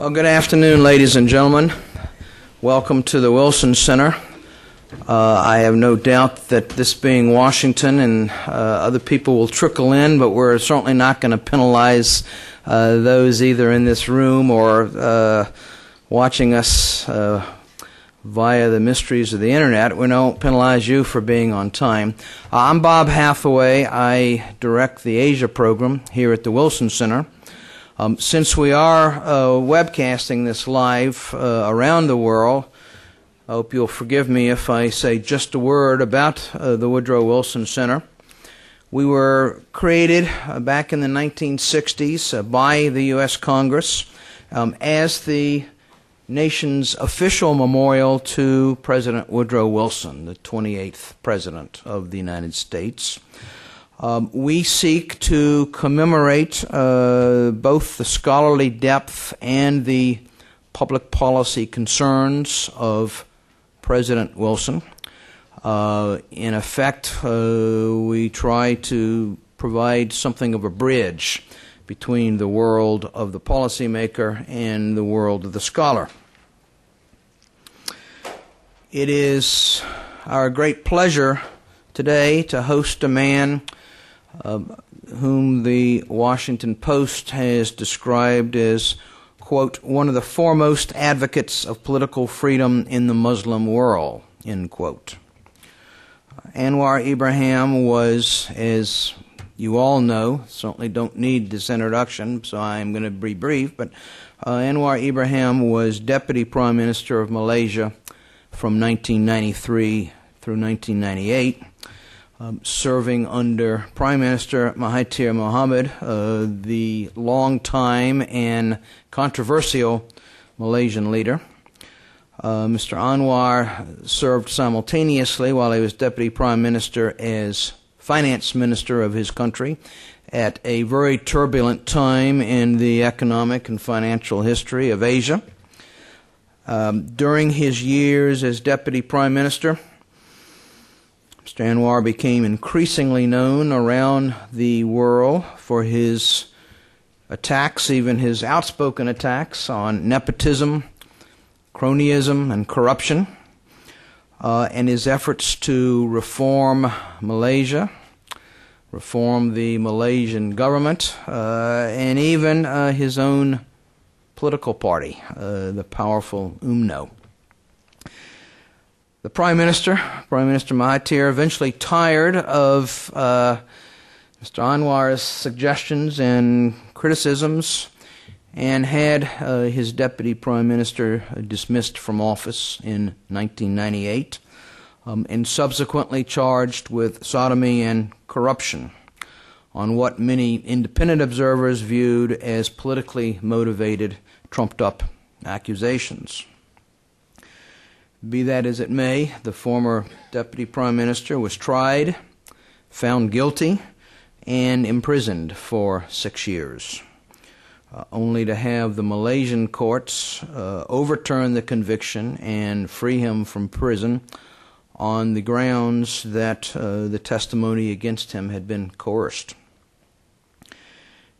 Well, good afternoon, ladies and gentlemen. Welcome to the Wilson Center. Uh, I have no doubt that this being Washington and uh, other people will trickle in, but we're certainly not going to penalize uh, those either in this room or uh, watching us uh, via the mysteries of the internet. We don't penalize you for being on time. Uh, I'm Bob Hathaway. I direct the Asia program here at the Wilson Center. Um, since we are uh, webcasting this live uh, around the world, I hope you'll forgive me if I say just a word about uh, the Woodrow Wilson Center. We were created uh, back in the 1960s uh, by the U.S. Congress um, as the nation's official memorial to President Woodrow Wilson, the 28th President of the United States. Um, we seek to commemorate uh, both the scholarly depth and the public policy concerns of President Wilson. Uh, in effect, uh, we try to provide something of a bridge between the world of the policymaker and the world of the scholar. It is our great pleasure today to host a man uh, whom the Washington Post has described as, quote, one of the foremost advocates of political freedom in the Muslim world, end quote. Anwar Ibrahim was, as you all know, certainly don't need this introduction, so I'm going to be brief, but uh, Anwar Ibrahim was Deputy Prime Minister of Malaysia from 1993 through 1998 um, serving under Prime Minister Mahathir Mohamad, uh, the long-time and controversial Malaysian leader. Uh, Mr. Anwar served simultaneously while he was Deputy Prime Minister as Finance Minister of his country at a very turbulent time in the economic and financial history of Asia. Um, during his years as Deputy Prime Minister, Mr. Anwar became increasingly known around the world for his attacks, even his outspoken attacks on nepotism, cronyism, and corruption, uh, and his efforts to reform Malaysia, reform the Malaysian government, uh, and even uh, his own political party, uh, the powerful UMNO. The Prime Minister, Prime Minister Mahathir, eventually tired of uh, Mr. Anwar's suggestions and criticisms and had uh, his Deputy Prime Minister dismissed from office in 1998 um, and subsequently charged with sodomy and corruption on what many independent observers viewed as politically motivated, trumped up accusations. Be that as it may, the former Deputy Prime Minister was tried, found guilty, and imprisoned for six years, uh, only to have the Malaysian courts uh, overturn the conviction and free him from prison on the grounds that uh, the testimony against him had been coerced.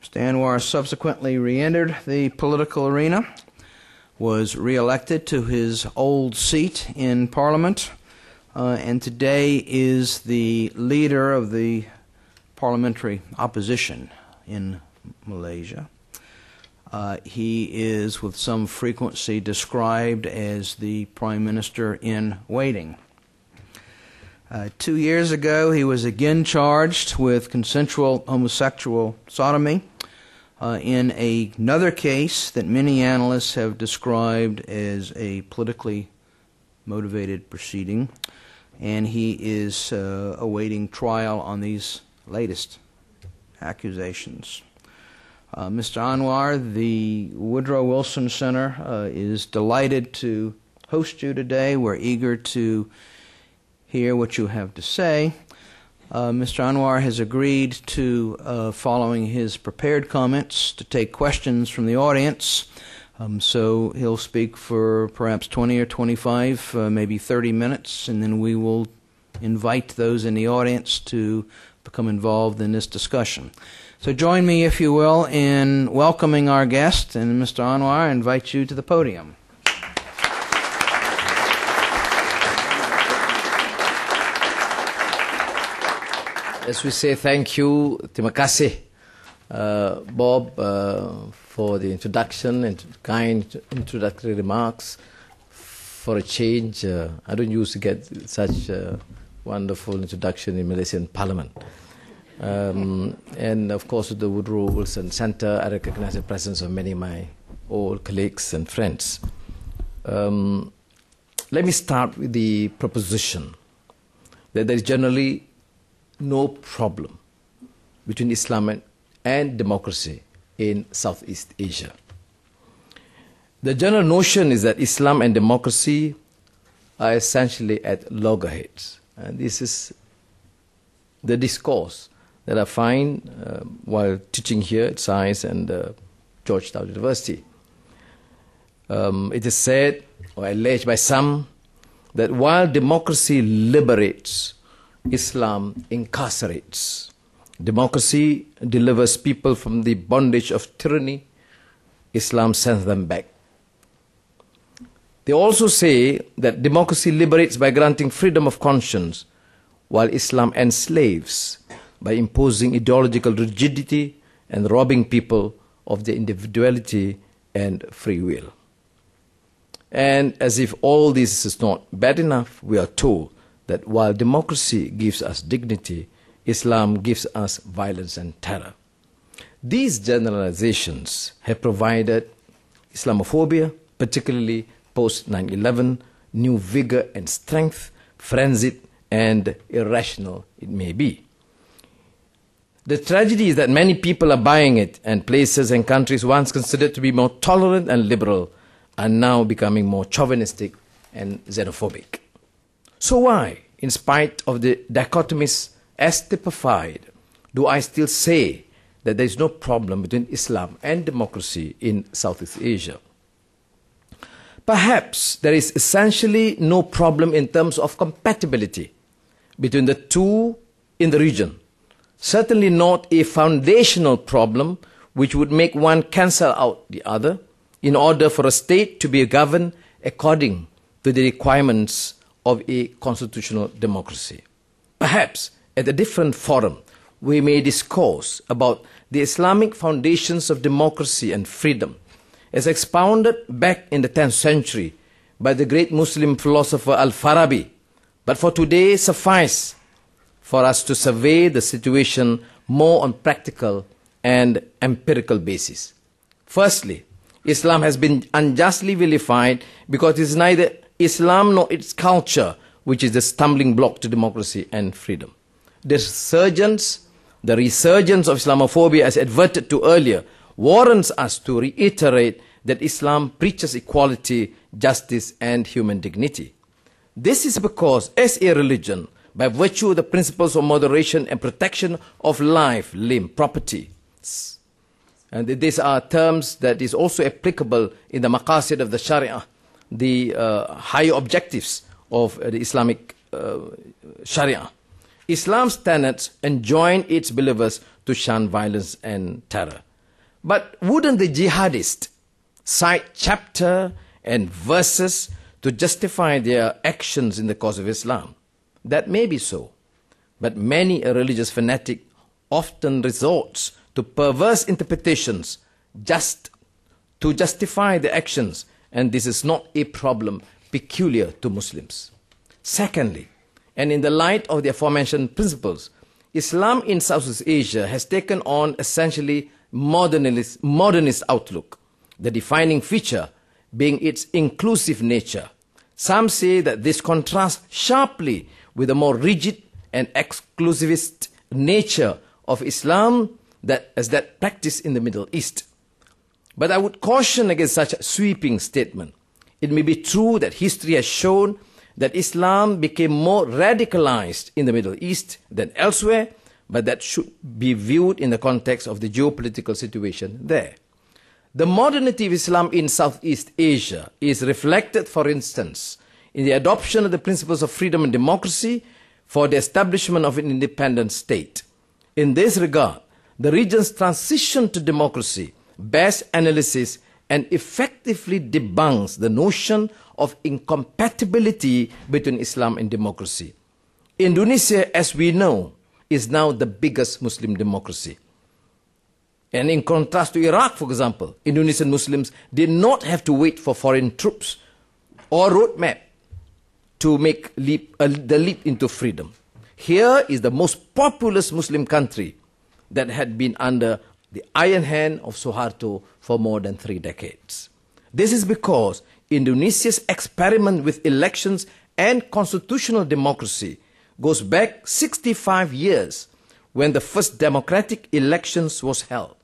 Stanwar subsequently re entered the political arena was reelected to his old seat in Parliament, uh, and today is the leader of the parliamentary opposition in Malaysia. Uh, he is, with some frequency, described as the Prime Minister in waiting. Uh, two years ago, he was again charged with consensual homosexual sodomy uh, in a, another case that many analysts have described as a politically motivated proceeding, and he is uh, awaiting trial on these latest accusations. Uh, Mr. Anwar, the Woodrow Wilson Center uh, is delighted to host you today. We're eager to hear what you have to say. Uh, Mr. Anwar has agreed to, uh, following his prepared comments, to take questions from the audience. Um, so he'll speak for perhaps 20 or 25, uh, maybe 30 minutes, and then we will invite those in the audience to become involved in this discussion. So join me, if you will, in welcoming our guest, and Mr. Anwar, I invite you to the podium. As we say thank you, terima uh, Bob, uh, for the introduction and kind introductory remarks. For a change, uh, I don't usually get such a wonderful introduction in Malaysian Parliament. Um, and of course, the Woodrow Wilson Center, I recognize the presence of many of my old colleagues and friends. Um, let me start with the proposition that there is generally no problem between Islam and democracy in Southeast Asia. The general notion is that Islam and democracy are essentially at loggerheads. And this is the discourse that I find uh, while teaching here at SAIS and uh, Georgetown University. Um, it is said or alleged by some that while democracy liberates, Islam incarcerates. Democracy delivers people from the bondage of tyranny, Islam sends them back. They also say that democracy liberates by granting freedom of conscience, while Islam enslaves by imposing ideological rigidity and robbing people of their individuality and free will. And as if all this is not bad enough, we are told that while democracy gives us dignity, Islam gives us violence and terror. These generalizations have provided Islamophobia, particularly post 9 11, new vigor and strength, frenzied and irrational it may be. The tragedy is that many people are buying it, and places and countries once considered to be more tolerant and liberal are now becoming more chauvinistic and xenophobic. So, why, in spite of the dichotomies as typified, do I still say that there is no problem between Islam and democracy in Southeast Asia? Perhaps there is essentially no problem in terms of compatibility between the two in the region certainly not a foundational problem which would make one cancel out the other in order for a state to be governed according to the requirements of a constitutional democracy. Perhaps at a different forum, we may discourse about the Islamic foundations of democracy and freedom as expounded back in the 10th century by the great Muslim philosopher Al Farabi. But for today, suffice for us to survey the situation more on practical and empirical basis. Firstly, Islam has been unjustly vilified because it is neither Islam nor its culture which is the stumbling block to democracy and freedom. The resurgence, the resurgence of Islamophobia, as adverted to earlier, warrants us to reiterate that Islam preaches equality, justice, and human dignity. This is because, as a religion, by virtue of the principles of moderation and protection of life, limb, property. And these are terms that is also applicable in the maqasid of the Sharia, the uh, higher objectives of uh, the Islamic uh, Sharia. Islam's tenets enjoin its believers to shun violence and terror. But wouldn't the jihadists cite chapter and verses to justify their actions in the cause of Islam? That may be so, but many a religious fanatic often resorts to perverse interpretations just to justify the actions, and this is not a problem peculiar to Muslims. Secondly, and in the light of the aforementioned principles, Islam in Southeast Asia has taken on essentially modernist, modernist outlook, the defining feature being its inclusive nature. Some say that this contrasts sharply with a more rigid and exclusivist nature of Islam that, as that practiced in the Middle East. But I would caution against such a sweeping statement. It may be true that history has shown that Islam became more radicalized in the Middle East than elsewhere, but that should be viewed in the context of the geopolitical situation there. The modernity of Islam in Southeast Asia is reflected, for instance, in the adoption of the principles of freedom and democracy for the establishment of an independent state. In this regard, the region's transition to democracy bears analysis and effectively debunks the notion of incompatibility between Islam and democracy. Indonesia, as we know, is now the biggest Muslim democracy. And in contrast to Iraq, for example, Indonesian Muslims did not have to wait for foreign troops or roadmap to make leap, uh, the leap into freedom. Here is the most populous Muslim country that had been under the iron hand of Suharto for more than three decades. This is because Indonesia's experiment with elections and constitutional democracy goes back 65 years when the first democratic elections was held.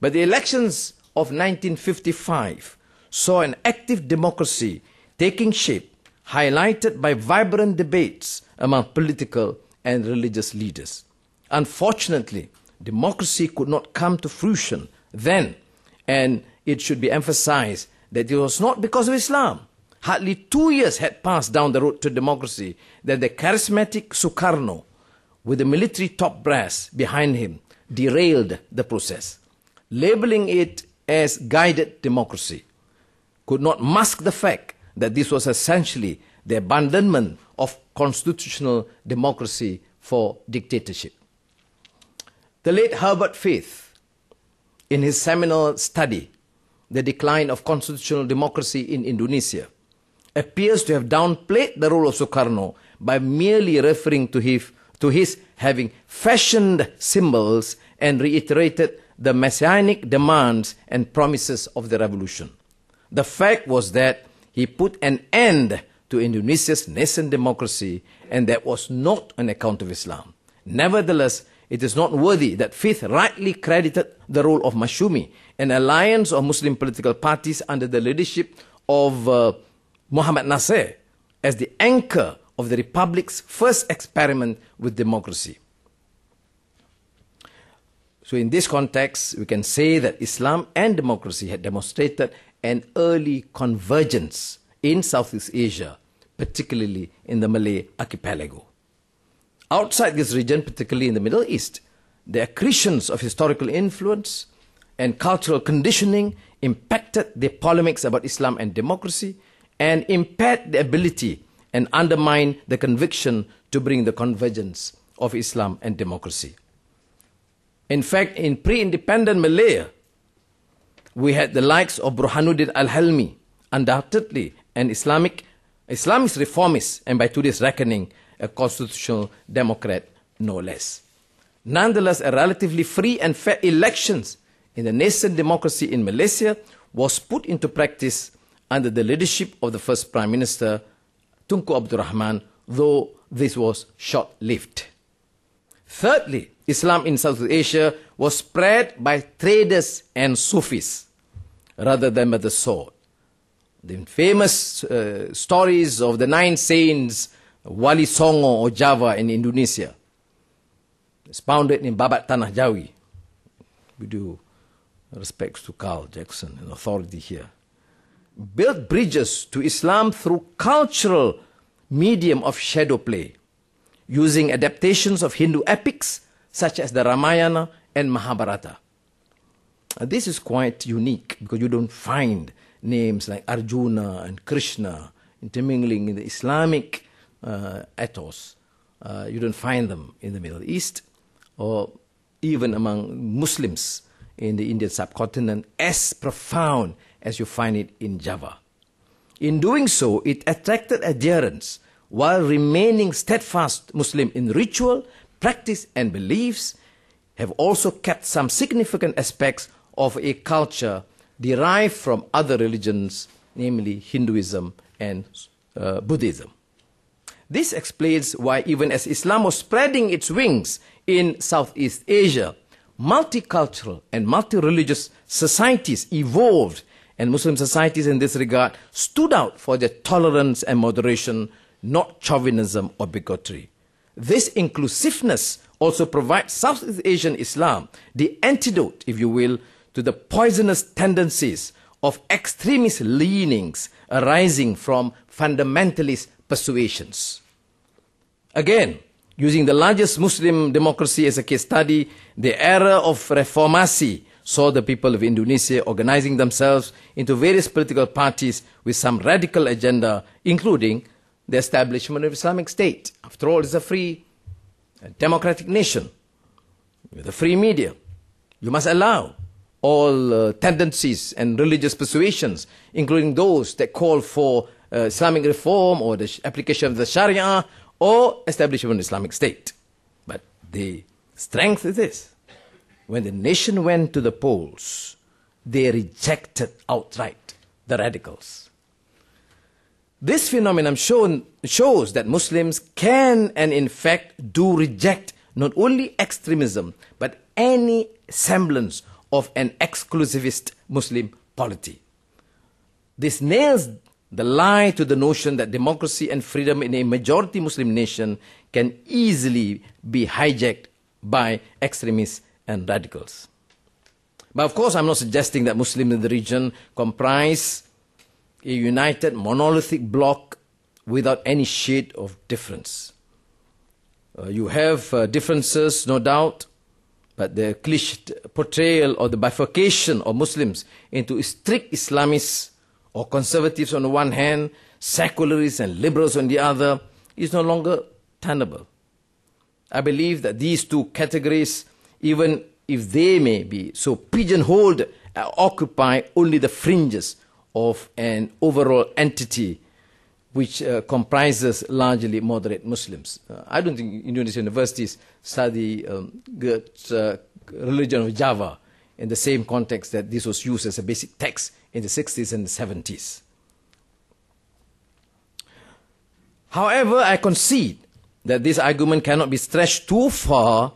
But the elections of 1955 saw an active democracy taking shape, highlighted by vibrant debates among political and religious leaders. Unfortunately, democracy could not come to fruition then, and it should be emphasized that it was not because of Islam. Hardly two years had passed down the road to democracy that the charismatic Sukarno, with the military top brass behind him, derailed the process. Labeling it as guided democracy could not mask the fact that this was essentially the abandonment of constitutional democracy for dictatorship. The late Herbert Feith, in his seminal study, The Decline of Constitutional Democracy in Indonesia, appears to have downplayed the role of Sukarno by merely referring to his, to his having fashioned symbols and reiterated the messianic demands and promises of the revolution. The fact was that he put an end to Indonesia's nascent democracy, and that was not on account of Islam. Nevertheless, it is not worthy that Feith rightly credited the role of Masyumi, an alliance of Muslim political parties under the leadership of uh, Muhammad Natsir, as the anchor of the Republic's first experiment with democracy. So, in this context, we can say that Islam and democracy had demonstrated an early convergence in Southeast Asia, particularly in the Malay archipelago. Outside this region, particularly in the Middle East, the accretions of historical influence and cultural conditioning impacted the polemics about Islam and democracy and impaired the ability and undermined the conviction to bring the convergence of Islam and democracy. In fact, in pre independent Malaya, we had the likes of Burhanuddin al Helmy, undoubtedly an Islamic Islamist reformist, and by today's reckoning, a constitutional democrat, no less. Nonetheless, a relatively free and fair elections in the nascent democracy in Malaysia was put into practice under the leadership of the first Prime Minister, Tunku Abdul Rahman, though this was short lived. Thirdly, Islam in Southeast Asia was spread by traders and Sufis rather than by the sword. The famous uh, stories of the nine saints, Wali Songo or Java in Indonesia, is founded in Babad Tanah Jawi. We do respects to Karl Jackson, an authority here. Built bridges to Islam through cultural medium of shadow play, using adaptations of Hindu epics such as the Ramayana and Mahabharata. this is quite unique because you don't find names like Arjuna and Krishna intermingling in the Islamic ethos. Uh, you don't find them in the Middle East or even among Muslims in the Indian subcontinent as profound as you find it in Java. In doing so, it attracted adherents while remaining steadfast Muslim in ritual practice and beliefs have also kept some significant aspects of a culture derived from other religions, namely Hinduism and uh, Buddhism. This explains why, even as Islam was spreading its wings in Southeast Asia, multicultural and multi religious societies evolved, and Muslim societies in this regard stood out for their tolerance and moderation, not chauvinism or bigotry. This inclusiveness also provides Southeast Asian Islam the antidote, if you will, to the poisonous tendencies of extremist leanings arising from fundamentalist persuasions. Again, Using the largest Muslim democracy as a case study, the era of reformasi saw the people of Indonesia organizing themselves into various political parties with some radical agenda, including the establishment of Islamic State. After all, it's a free, a democratic nation with a free media. You must allow all uh, tendencies and religious persuasions, including those that call for uh, Islamic reform or the application of the Sharia or establishment of an Islamic State. But the strength is this. When the nation went to the polls, they rejected outright the radicals. This phenomenon shown, shows that Muslims can and in fact do reject not only extremism, but any semblance of an exclusivist Muslim polity. This nails the lie to the notion that democracy and freedom in a majority Muslim nation can easily be hijacked by extremists and radicals. But of course, I'm not suggesting that Muslims in the region comprise a united monolithic bloc without any shade of difference. Uh, you have uh, differences, no doubt, but the cliched portrayal of the bifurcation of Muslims into strict Islamists or conservatives on the one hand, secularists and liberals on the other, is no longer tenable. I believe that these two categories, even if they may be so pigeonholed, occupy only the fringes of an overall entity which uh, comprises largely moderate Muslims. Uh, I don't think Indonesian universities study um, Geertz, uh, religion of Java in the same context that this was used as a basic text in the 60s and the 70s. However, I concede that this argument cannot be stretched too far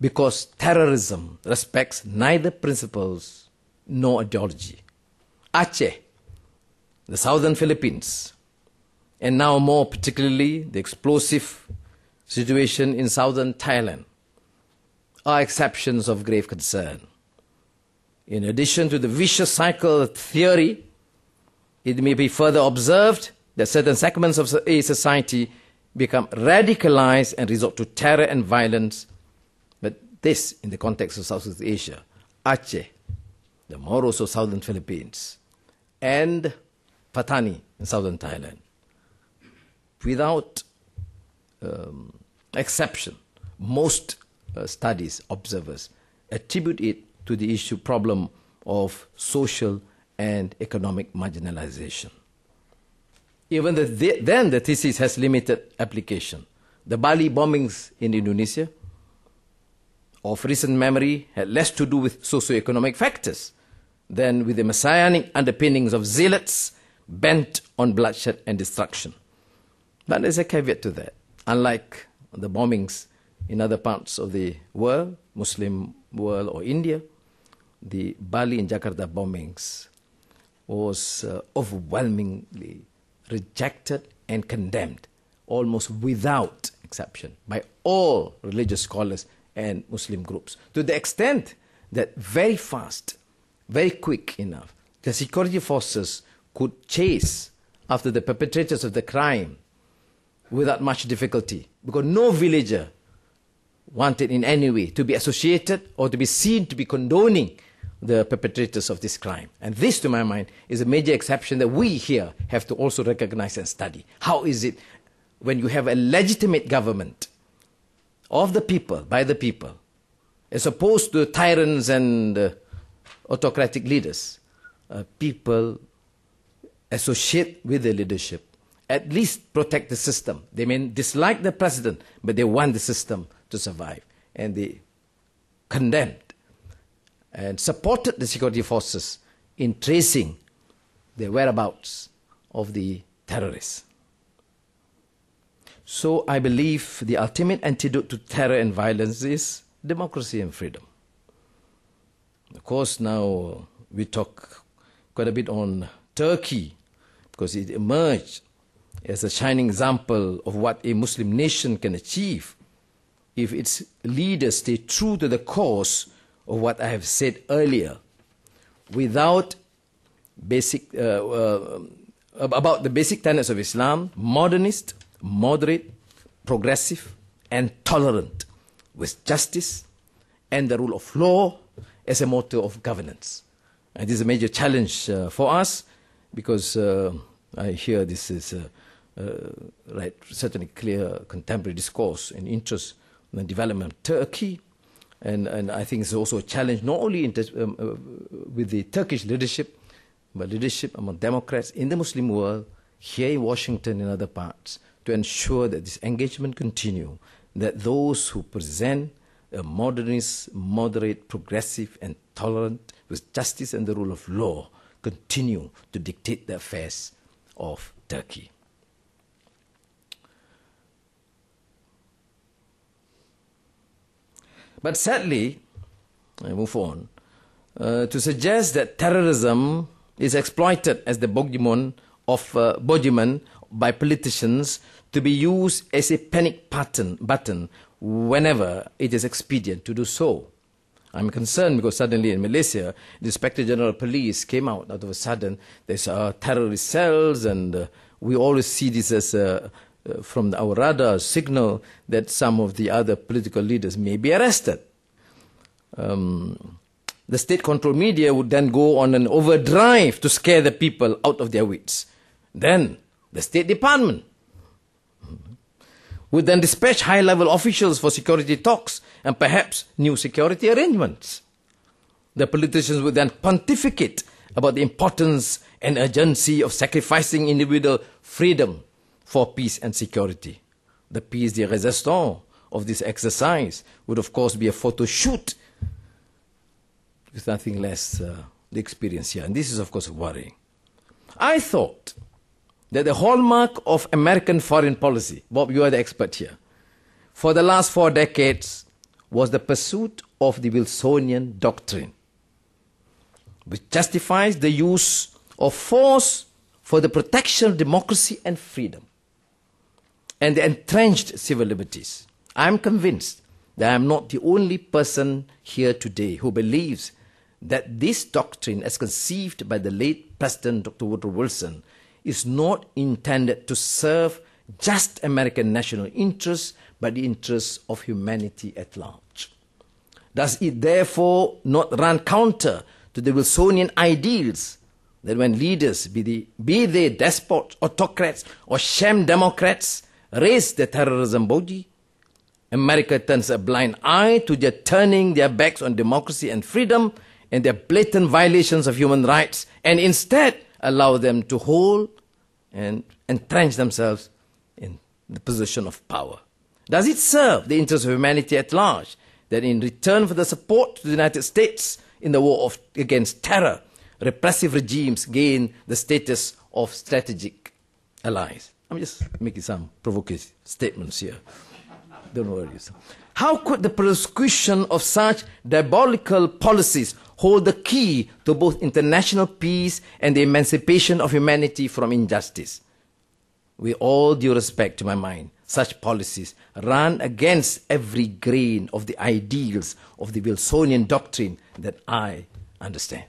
because terrorism respects neither principles nor ideology. Aceh, the southern Philippines, and now more particularly the explosive situation in southern Thailand are exceptions of grave concern. In addition to the vicious cycle theory, it may be further observed that certain segments of a society become radicalized and resort to terror and violence. But this in the context of Southeast Asia, Aceh, the Moros of southern Philippines, and Patani in southern Thailand. Without um, exception, most uh, studies, observers, attribute it to the issue problem of social and economic marginalization. Even the, then, the thesis has limited application. The Bali bombings in Indonesia, of recent memory, had less to do with socio-economic factors than with the messianic underpinnings of zealots bent on bloodshed and destruction. But there's a caveat to that. Unlike the bombings in other parts of the world, Muslim world or India, the Bali and Jakarta bombings was uh, overwhelmingly rejected and condemned, almost without exception, by all religious scholars and Muslim groups, to the extent that very fast, very quick enough, the security forces could chase after the perpetrators of the crime without much difficulty, because no villager wanted in any way to be associated or to be seen to be condoning the perpetrators of this crime. And this, to my mind, is a major exception that we here have to also recognize and study. How is it when you have a legitimate government of the people, by the people, as opposed to tyrants and uh, autocratic leaders, uh, people associate with the leadership, at least protect the system. They may dislike the president, but they want the system to survive. And they condemned and supported the security forces in tracing the whereabouts of the terrorists. So I believe the ultimate antidote to terror and violence is democracy and freedom. Of course, now we talk quite a bit on Turkey because it emerged as a shining example of what a Muslim nation can achieve if its leaders stay true to the cause of what I have said earlier, without basic uh, uh, about the basic tenets of Islam, modernist, moderate, progressive, and tolerant, with justice and the rule of law as a motto of governance. And this is a major challenge uh, for us because uh, I hear this is uh, uh right, certainly clear contemporary discourse and interest in the development of Turkey. And, and I think it's also a challenge not only um, uh, with the Turkish leadership, but leadership among Democrats in the Muslim world, here in Washington and other parts, to ensure that this engagement continue, that those who present a modernist, moderate, progressive, and tolerant with justice and the rule of law continue to dictate the affairs of Turkey. But sadly, I move on, uh, to suggest that terrorism is exploited as the bogeyman of uh, by politicians to be used as a panic button, button whenever it is expedient to do so. I'm concerned because suddenly in Malaysia, the Inspector General of Police came out out of a sudden. There's uh, terrorist cells, and uh, we always see this as uh, uh, from our radar signal that some of the other political leaders may be arrested. Um, the state controlled media would then go on an overdrive to scare the people out of their wits. Then the State Department would then dispatch high level officials for security talks and perhaps new security arrangements. The politicians would then pontificate about the importance and urgency of sacrificing individual freedom for peace and security. The piece de resistance of this exercise would, of course, be a photo shoot with nothing less uh, the experience here. And this is, of course, worrying. I thought that the hallmark of American foreign policy, Bob, you are the expert here, for the last four decades was the pursuit of the Wilsonian doctrine, which justifies the use of force for the protection of democracy and freedom and the entrenched civil liberties. I am convinced that I am not the only person here today who believes that this doctrine, as conceived by the late President Dr. Woodrow Wilson, is not intended to serve just American national interests, but the interests of humanity at large. Does it therefore not run counter to the Wilsonian ideals that when leaders, be, the, be they despots, autocrats, or sham democrats, raise the terrorism bogey, America turns a blind eye to their turning their backs on democracy and freedom and their blatant violations of human rights, and instead allow them to hold and entrench themselves in the position of power? Does it serve the interests of humanity at large that in return for the support to the United States in the war of, against terror, repressive regimes gain the status of strategic allies? I'm just making some provocative statements here. Don't worry. How could the prosecution of such diabolical policies hold the key to both international peace and the emancipation of humanity from injustice. With all due respect to my mind, such policies run against every grain of the ideals of the Wilsonian doctrine that I understand.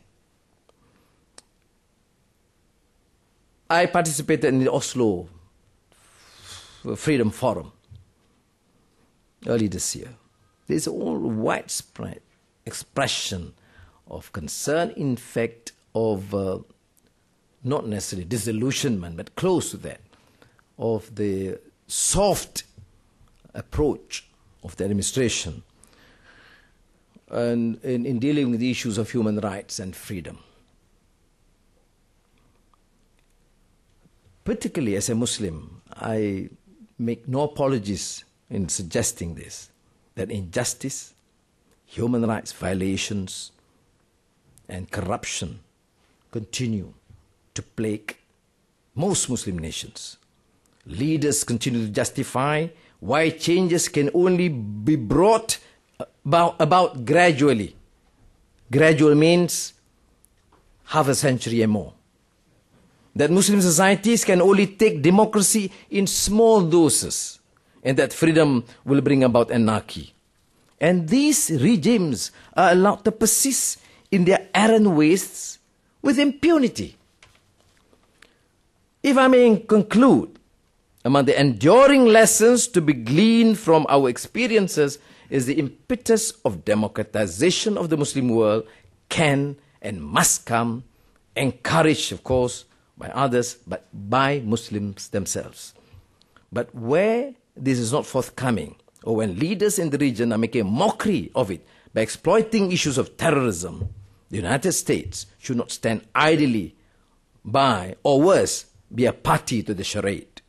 I participated in the Oslo Freedom Forum early this year. There's all widespread expression of concern, in fact, of uh, not necessarily disillusionment, but close to that, of the soft approach of the administration and in, in dealing with the issues of human rights and freedom. Particularly as a Muslim, I make no apologies in suggesting this that injustice, human rights violations, and corruption continue to plague most Muslim nations. Leaders continue to justify why changes can only be brought about, about gradually. Gradual means half a century and more. That Muslim societies can only take democracy in small doses, and that freedom will bring about anarchy. And these regimes are allowed to persist in their errant wastes with impunity. If I may conclude, among the enduring lessons to be gleaned from our experiences is the impetus of democratization of the Muslim world can and must come, encouraged, of course, by others, but by Muslims themselves. But where this is not forthcoming, or when leaders in the region are making mockery of it by exploiting issues of terrorism, the United States should not stand idly by, or worse, be a party to the charade.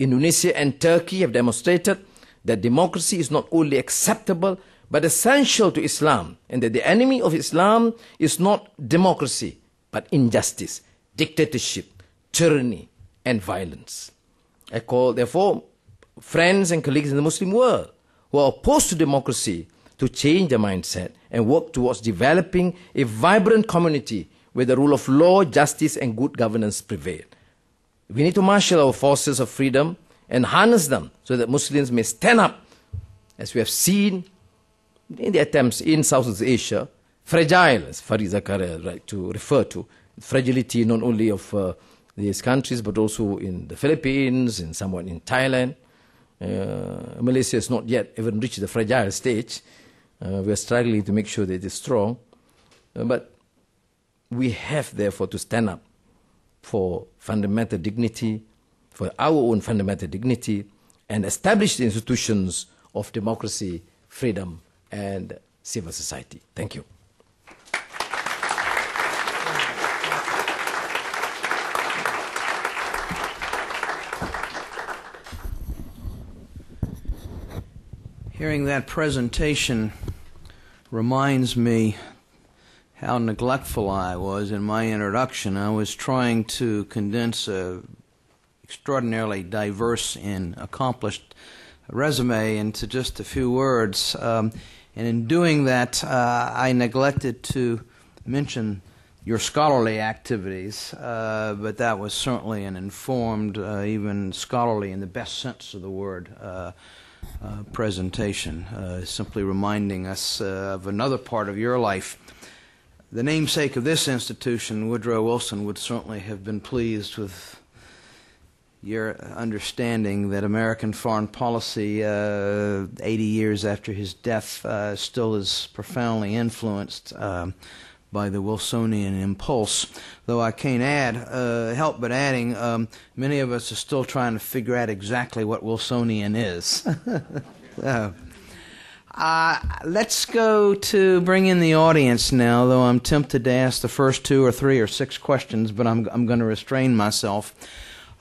Indonesia and Turkey have demonstrated that democracy is not only acceptable but essential to Islam, and that the enemy of Islam is not democracy but injustice, dictatorship, tyranny, and violence. I call, therefore, friends and colleagues in the Muslim world who are opposed to democracy to change their mindset and work towards developing a vibrant community where the rule of law, justice, and good governance prevail. We need to marshal our forces of freedom and harness them so that Muslims may stand up, as we have seen in the attempts in Southeast Asia, fragile, as Fareed Zakaria right to refer to, fragility not only of uh, these countries but also in the Philippines, and somewhat in Thailand. Uh, Malaysia has not yet even reached the fragile stage. Uh, we are struggling to make sure that it is strong. Uh, but we have, therefore, to stand up for fundamental dignity, for our own fundamental dignity, and establish the institutions of democracy, freedom, and civil society. Thank you. Hearing that presentation reminds me how neglectful I was in my introduction. I was trying to condense a extraordinarily diverse and accomplished resume into just a few words. Um, and in doing that, uh, I neglected to mention your scholarly activities, uh, but that was certainly an informed, uh, even scholarly in the best sense of the word, uh, uh, presentation, uh, simply reminding us of another part of your life. The namesake of this institution, Woodrow Wilson, would certainly have been pleased with your understanding that American foreign policy, uh, 80 years after his death, uh, still is profoundly influenced uh, by the Wilsonian impulse. Though I can't add, uh, help but adding, um, many of us are still trying to figure out exactly what Wilsonian is. Uh, let's go to bring in the audience now, though I'm tempted to ask the first two or three or six questions, but I'm, I'm going to restrain myself.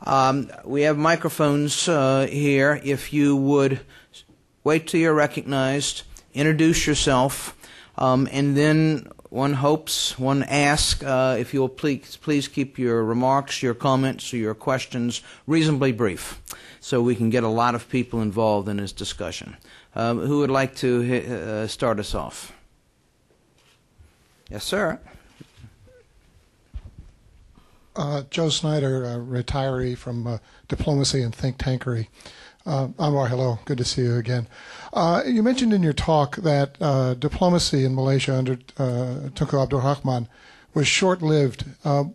Um, we have microphones uh, here. If you would wait till you're recognized, introduce yourself, um, and then one hopes, one asks, uh, if you'll please, please keep your remarks, your comments, or your questions reasonably brief, so we can get a lot of people involved in this discussion. Um, who would like to uh, start us off? Yes, sir. Uh, Joe Snyder, retiree from uh, diplomacy and think tankery. Uh, Anwar, hello. Good to see you again. Uh, you mentioned in your talk that uh, diplomacy in Malaysia under uh, Tunku Abdul Rahman was short lived. Uh,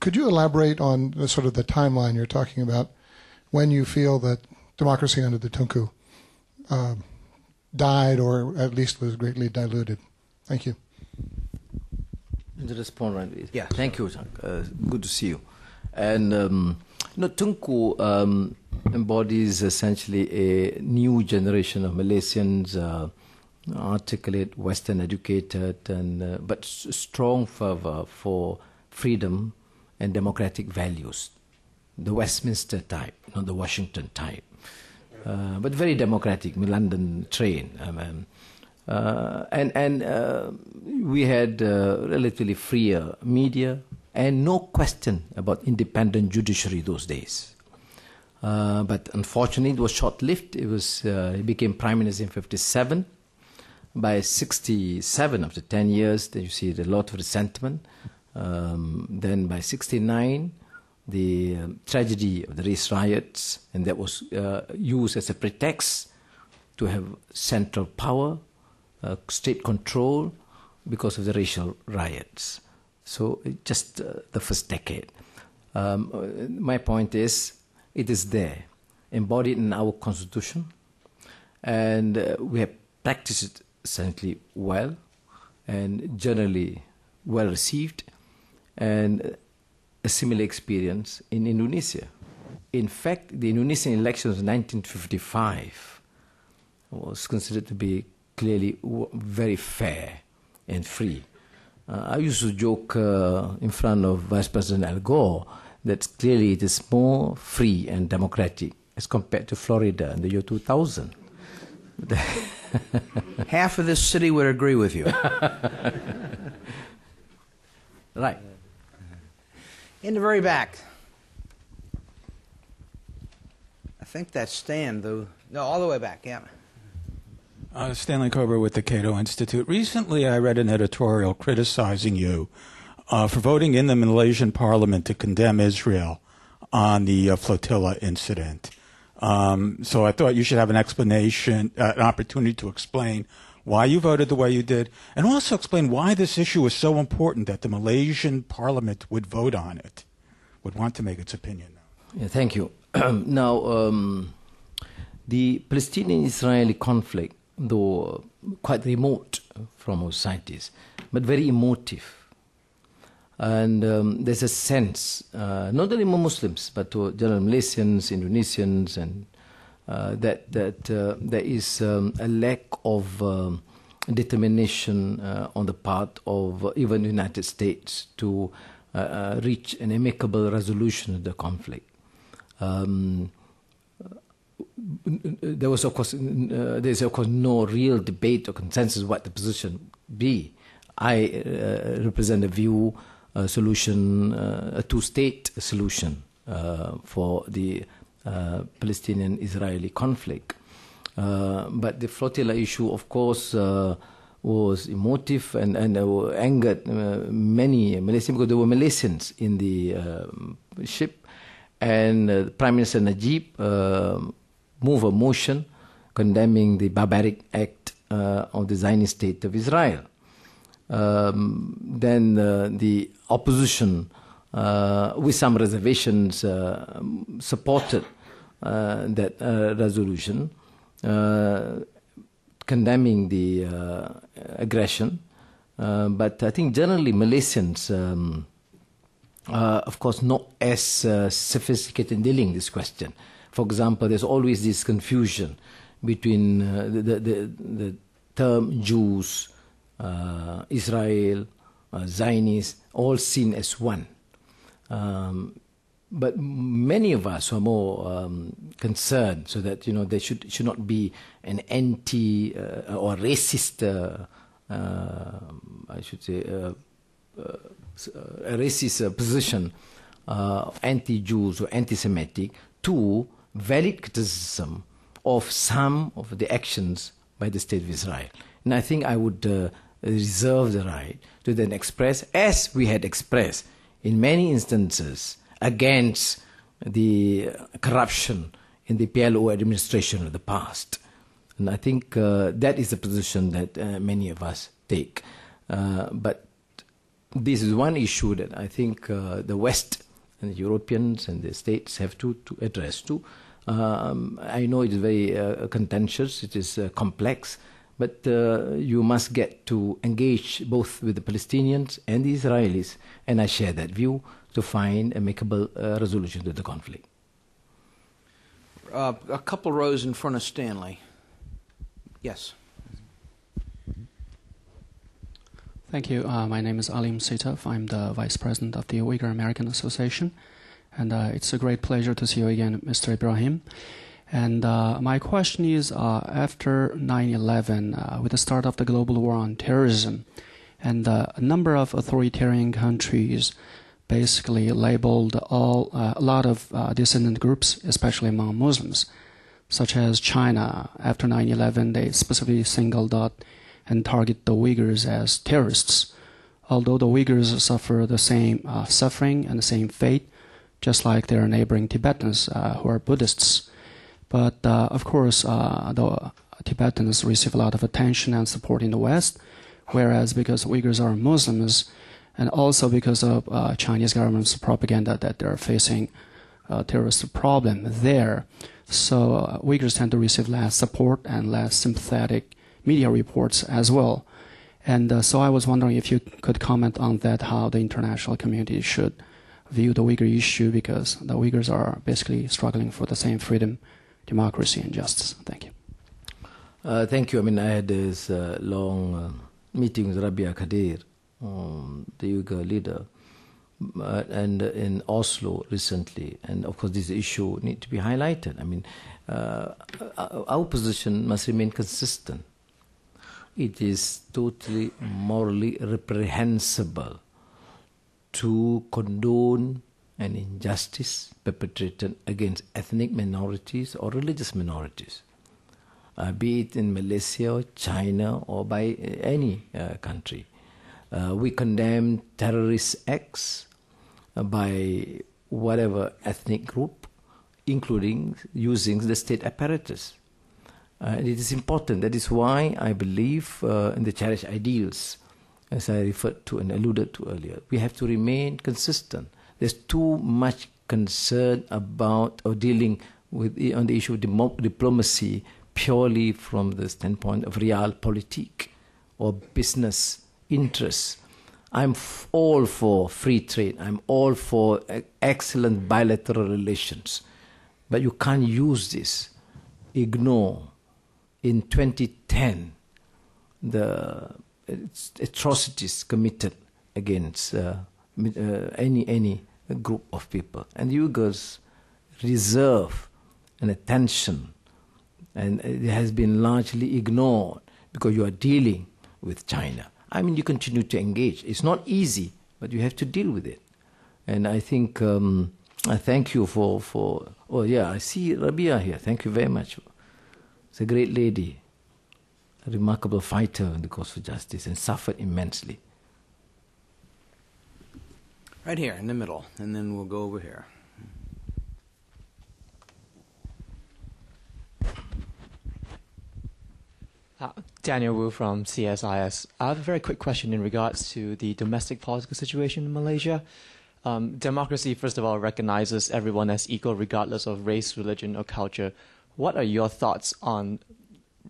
could you elaborate on the, sort of the timeline you're talking about when you feel that democracy under the Tunku died or at least was greatly diluted? Thank you to respond right Yeah, thank you. Uh, good to see you. And um, know, Tunku um, embodies essentially a new generation of Malaysians, uh, articulate, Western educated, and uh, but strong fervor for freedom and democratic values, the Westminster type, not the Washington type, uh, but very democratic, London train. Um, uh, and and uh, we had uh, relatively freer media and no question about independent judiciary those days. Uh, but unfortunately, it was short-lived. It was uh, he became prime minister in '57. By '67, after 10 years, you see a lot of resentment. Um, then by '69, the um, tragedy of the race riots, and that was uh, used as a pretext to have central power uh, state control because of the racial riots. So just uh, the first decade. Um, uh, my point is, it is there. embodied in our constitution, and uh, we have practiced it certainly well and generally well received, and a similar experience in Indonesia. In fact, the Indonesian elections in 1955 was considered to be clearly very fair and free. Uh, I used to joke uh, in front of Vice President Al Gore that clearly it is more free and democratic as compared to Florida in the year 2000. Half of this city would agree with you. right. In the very back. I think that's Stan, though. No, all the way back, yeah. Uh, Stanley Kober with the Cato Institute. Recently, I read an editorial criticizing you uh, for voting in the Malaysian parliament to condemn Israel on the uh, flotilla incident. Um, so I thought you should have an explanation, uh, an opportunity to explain why you voted the way you did, and also explain why this issue is so important that the Malaysian parliament would vote on it, would want to make its opinion. Yeah, thank you. now, um, the Palestinian-Israeli conflict though quite remote from our societies, but very emotive. And um, there's a sense, uh, not only among Muslims, but to general Malaysians, Indonesians, and uh, that that uh, there is um, a lack of um, determination uh, on the part of even the United States to uh, uh, reach an amicable resolution of the conflict. Um, there was of course uh, there's of course no real debate or consensus what the position be. I uh, represent a view, a solution, uh, a two-state solution uh, for the uh, Palestinian-Israeli conflict. Uh, but the flotilla issue, of course, was emotive and, and angered many Malaysians because there were Malaysians in the ship, and Prime Minister Najib moved a motion condemning the barbaric act uh, of the Zionist state of Israel. Um, then uh, the opposition, uh, with some reservations, uh, supported uh, that uh, resolution condemning the aggression. but I think generally Malaysians, um, of course, not as sophisticated in dealing this question. For example, there's always this confusion between uh, the, the, the, term Jews, uh, Israel, uh, Zionists, all seen as one. Um, but many of us are more um, concerned so that you know there should should not be an anti uh, or racist, uh, uh, I should say, uh, a racist position, of anti-Jews or anti-Semitic, to valid criticism of some of the actions by the State of Israel. And I think I would uh, reserve the right to then express, as we had expressed in many instances, against the corruption in the PLO administration of the past. And I think uh, that is the position that uh, many of us take. Uh, but this is one issue that I think uh, the West and the Europeans and the states have to, to address too. Um, I know it is very uh, contentious, it is uh, complex, but uh, you must get to engage both with the Palestinians and the Israelis, and I share that view to find amicable uh, resolution to the conflict. Uh, a couple rows in front of Stanley. Yes. Thank you. Uh, my name is Alim Seytoff. I'm the Vice President of the Uyghur American Association and uh, it's a great pleasure to see you again, Mr. Ibrahim. And uh, my question is uh, after 9 11, uh, with the start of the global war on terrorism, and uh, a number of authoritarian countries basically labeled all, uh, a lot of dissident groups, especially among Muslims, such as China. After 9 11, they specifically singled out and target the Uyghurs as terrorists. Although the Uyghurs suffer the same suffering and the same fate, just like their neighboring Tibetans uh, who are Buddhists. But uh, of course, uh, the Tibetans receive a lot of attention and support in the West, whereas because Uyghurs are Muslims, and also because of uh, Chinese government's propaganda that they're facing uh, terrorist problem there. So uh, Uyghurs tend to receive less support and less sympathetic media reports as well. And uh, so I was wondering if you could comment on that, how the international community should view the Uyghur issue, because the Uyghurs are basically struggling for the same freedom, democracy, and justice. Thank you. Uh, thank you. I mean, I had this uh, long uh, meeting with Rebiya Kadeer, um, the Uyghur leader, and in Oslo recently. And of course, this issue need to be highlighted. I mean, uh, our position must remain consistent. It is totally morally reprehensible to condone an injustice perpetrated against ethnic minorities or religious minorities, uh, be it in Malaysia, China, or by any uh, country. Uh, we condemn terrorist acts uh, by whatever ethnic group, including using the state apparatus. and it is important. That is why I believe uh, in the cherished ideals, as I referred to and alluded to earlier. We have to remain consistent. There's too much concern about or dealing with on the issue of demo- diplomacy purely from the standpoint of realpolitik or business interests. I'm f- all for free trade. I'm all for uh, excellent bilateral relations. But you can't use this, ignore in 2010 the atrocities committed against uh, uh, any any group of people, and Uyghurs reserve an attention, and it has been largely ignored because you are dealing with China. I mean, you continue to engage. It's not easy, but you have to deal with it. And I think um, I thank you for for. Oh yeah, I see Rebiya here. Thank you very much. It's a great lady, a remarkable fighter in the cause for justice, and suffered immensely. Right here in the middle, and then we'll go over here. Uh, Daniel Wu from CSIS. I have a very quick question in regards to the domestic political situation in Malaysia. Um, democracy, first of all, recognizes everyone as equal regardless of race, religion, or culture. What are your thoughts on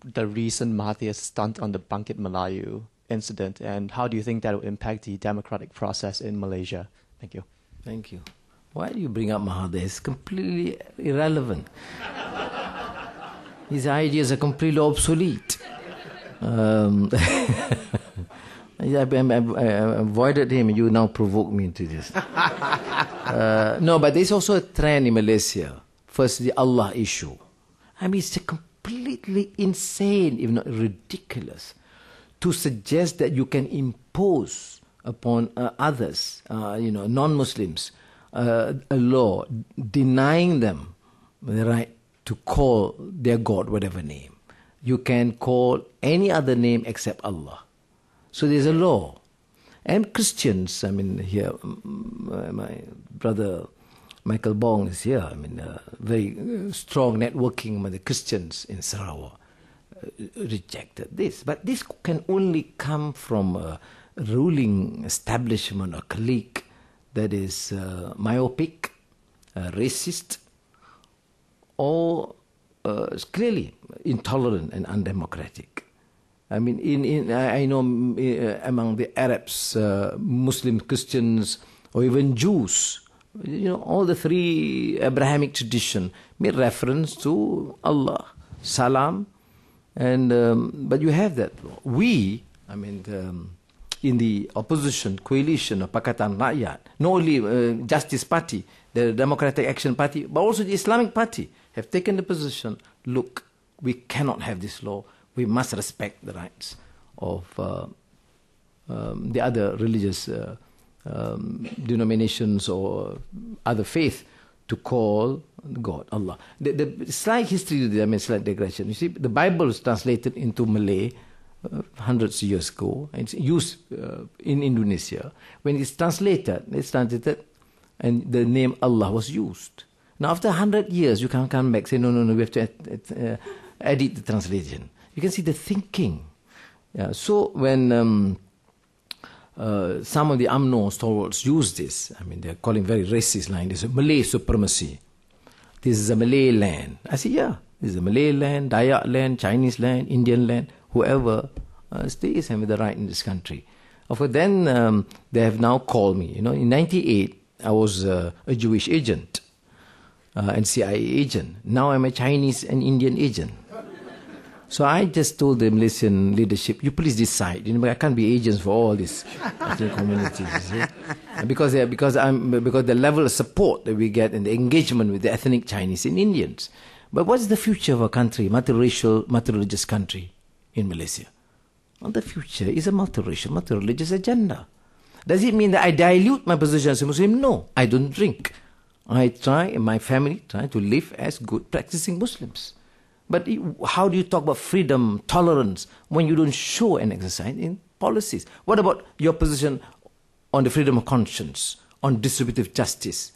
the recent Mahathir stunt on the Bangkit Melayu incident, and how do you think that will impact the democratic process in Malaysia? Thank you. Thank you. Why do you bring up Mahathir? It's completely irrelevant. His ideas are completely obsolete. Um, I, avoided him. You now provoke me into this. uh, no, but there's also a trend in Malaysia. First, the Allah issue. I mean, it's completely insane, if not ridiculous, to suggest that you can impose upon uh, others, uh, you know, non-Muslims, uh, a law denying them the right to call their God whatever name. You can call any other name except Allah. So there's a law. And Christians, I mean, here, my brother Michael Bong is here. I mean, uh, very strong networking with the Christians in Sarawak rejected this. But this can only come from ruling establishment or clique that is uh, myopic, uh, racist, or uh, clearly intolerant and undemocratic. I mean, in, in I know uh, among the Arabs, Muslim Christians, or even Jews, you know, all the three Abrahamic tradition made reference to Allah, Salam, and um, but you have that. We, I mean, um, in the opposition coalition of Pakatan Rakyat, not only uh, Justice Party, the Democratic Action Party, but also the Islamic Party, have taken the position. Look, we cannot have this law. We must respect the rights of uh, um, the other religious. Uh, um, denominations or other faith to call God, Allah. The, the slight history, I mean, slight digression. You see, the Bible is translated into Malay hundreds of years ago. It's used uh, in Indonesia. When it's translated, it's translated, and the name Allah was used. Now, after hundred years, you can't come back say, no, no, no, we have to uh, edit the translation. You can see the thinking. Yeah, so when um, uh, some of the UMNO stalwarts use this. I mean, they're calling very racist line. This is Malay supremacy. This is a Malay land. I say, yeah, this is a Malay land, Dayak land, Chinese land, Indian land, whoever uh, stays having the right in this country. Of course, then um, they have now called me. You know, in '98, I was uh, a Jewish agent uh, and CIA agent. Now I'm a Chinese and Indian agent. So I just told the Malaysian leadership, you please decide. You know, I can't be agents for all these communities. Because, because, I'm, because the level of support that we get and the engagement with the ethnic Chinese and Indians. But what's the future of a country, multiracial, multireligious country in Malaysia? Well, the future is a multiracial, multireligious agenda. Does it mean that I dilute my position as a Muslim? No, I don't drink. I try, and my family try to live as good practicing Muslims. But how do you talk about freedom, tolerance, when you don't show and exercise in policies? What about your position on the freedom of conscience, on distributive justice,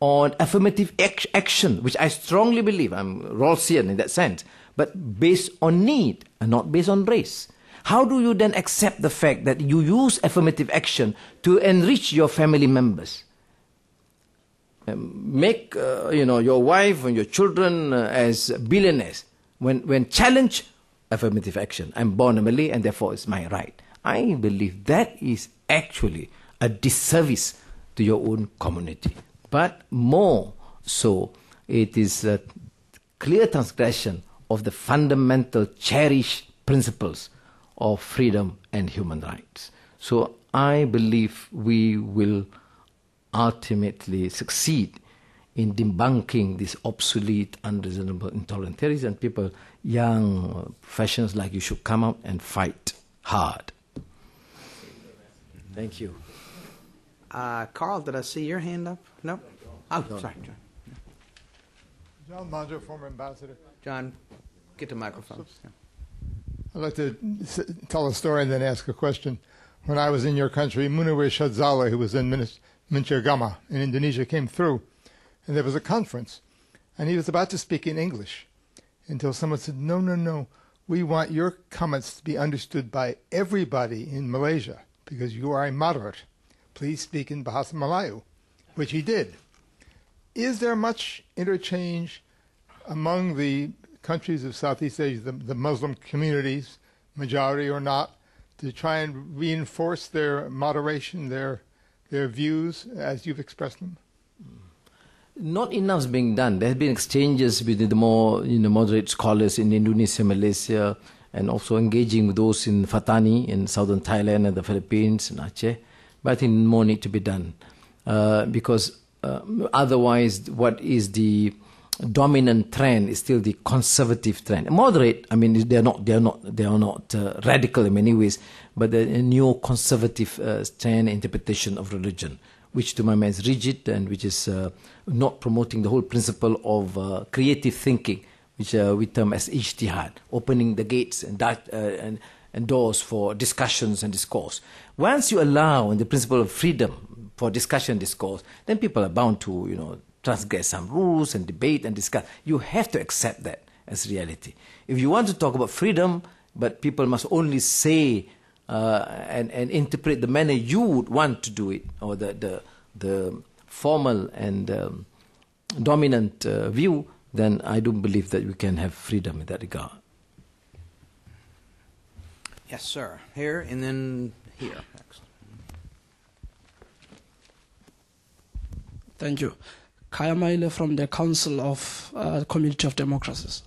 on affirmative action, which I strongly believe, I'm Rawlsian in that sense, but based on need and not based on race? How do you then accept the fact that you use affirmative action to enrich your family members? Um, make uh, you know your wife and your children uh, as billionaires when, when challenged, affirmative action. I'm born a Malay and therefore it's my right. I believe that is actually a disservice to your own community. But more so, it is a clear transgression of the fundamental cherished principles of freedom and human rights. So I believe we will ultimately succeed in debunking this obsolete, unreasonable, intolerant theories, and people, young professionals like you, should come out and fight hard. Thank you. Uh, Carl, did I see your hand up? No? Oh, sorry, John. John Maggio, former ambassador. John, get the microphone. Yeah. I'd like to tell a story and then ask a question. When I was in your country, Munawir Sjadzali, who was in Mencegama in Indonesia, came through and there was a conference, and he was about to speak in English until someone said, No, no, no, we want your comments to be understood by everybody in Malaysia because you are a moderate. Please speak in Bahasa Melayu, which he did. Is there much interchange among the countries of Southeast Asia, the, the Muslim communities, majority or not, to try and reinforce their moderation, their, their views as you've expressed them? Not enough is being done. There have been exchanges with the more you know, moderate scholars in Indonesia, Malaysia, and also engaging with those in Fatani in southern Thailand and the Philippines and Aceh. But I think more need to be done uh, because uh, otherwise, what is the dominant trend is still the conservative trend. Moderate, I mean, they are not, they are not, they are not uh, radical in many ways, but the new conservative uh, trend interpretation of religion which to my mind is rigid and which is uh, not promoting the whole principle of uh, creative thinking, which uh, we term as ijtihad, opening the gates and, uh, and, and doors for discussions and discourse. Once you allow the principle of freedom for discussion discourse, then people are bound to, you know, transgress some rules and debate and discuss. You have to accept that as reality. If you want to talk about freedom, but people must only say uh, and, and interpret the manner you would want to do it, or the, the, the formal and um, dominant uh, view, then I don't believe that we can have freedom in that regard. Yes, sir. Here and then here next. Thank you. Kaya Maile from the Council of uh, Community of Democracies.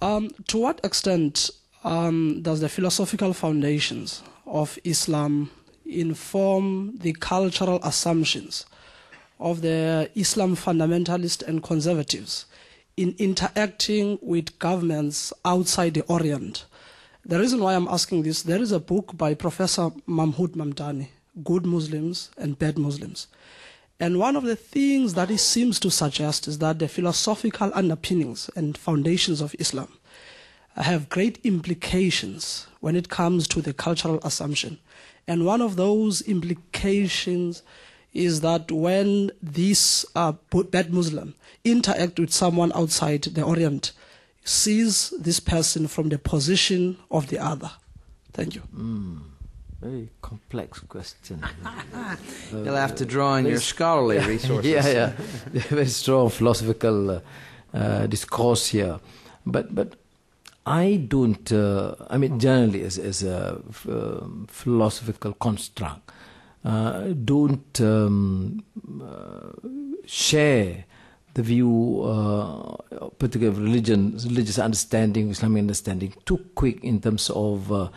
Um, to what extent um, does the philosophical foundations of Islam inform the cultural assumptions of the Islam fundamentalists and conservatives in interacting with governments outside the Orient? The reason why I'm asking this, there is a book by Professor Mahmood Mamdani, Good Muslims and Bad Muslims. And one of the things that he seems to suggest is that the philosophical underpinnings and foundations of Islam have great implications when it comes to the cultural assumption. And one of those implications is that when this uh, bad Muslim interact with someone outside the Orient, sees this person from the position of the other. Thank you. Mm. Very complex question. You'll have to draw on your scholarly resources. yeah, yeah. Very strong philosophical uh, uh, discourse here. But, but I don't, uh, I mean, generally, as, as a f- um, philosophical construct, uh, don't um, uh, share the view, uh, particularly of religion, religious understanding, Islamic understanding, too quick in terms of uh,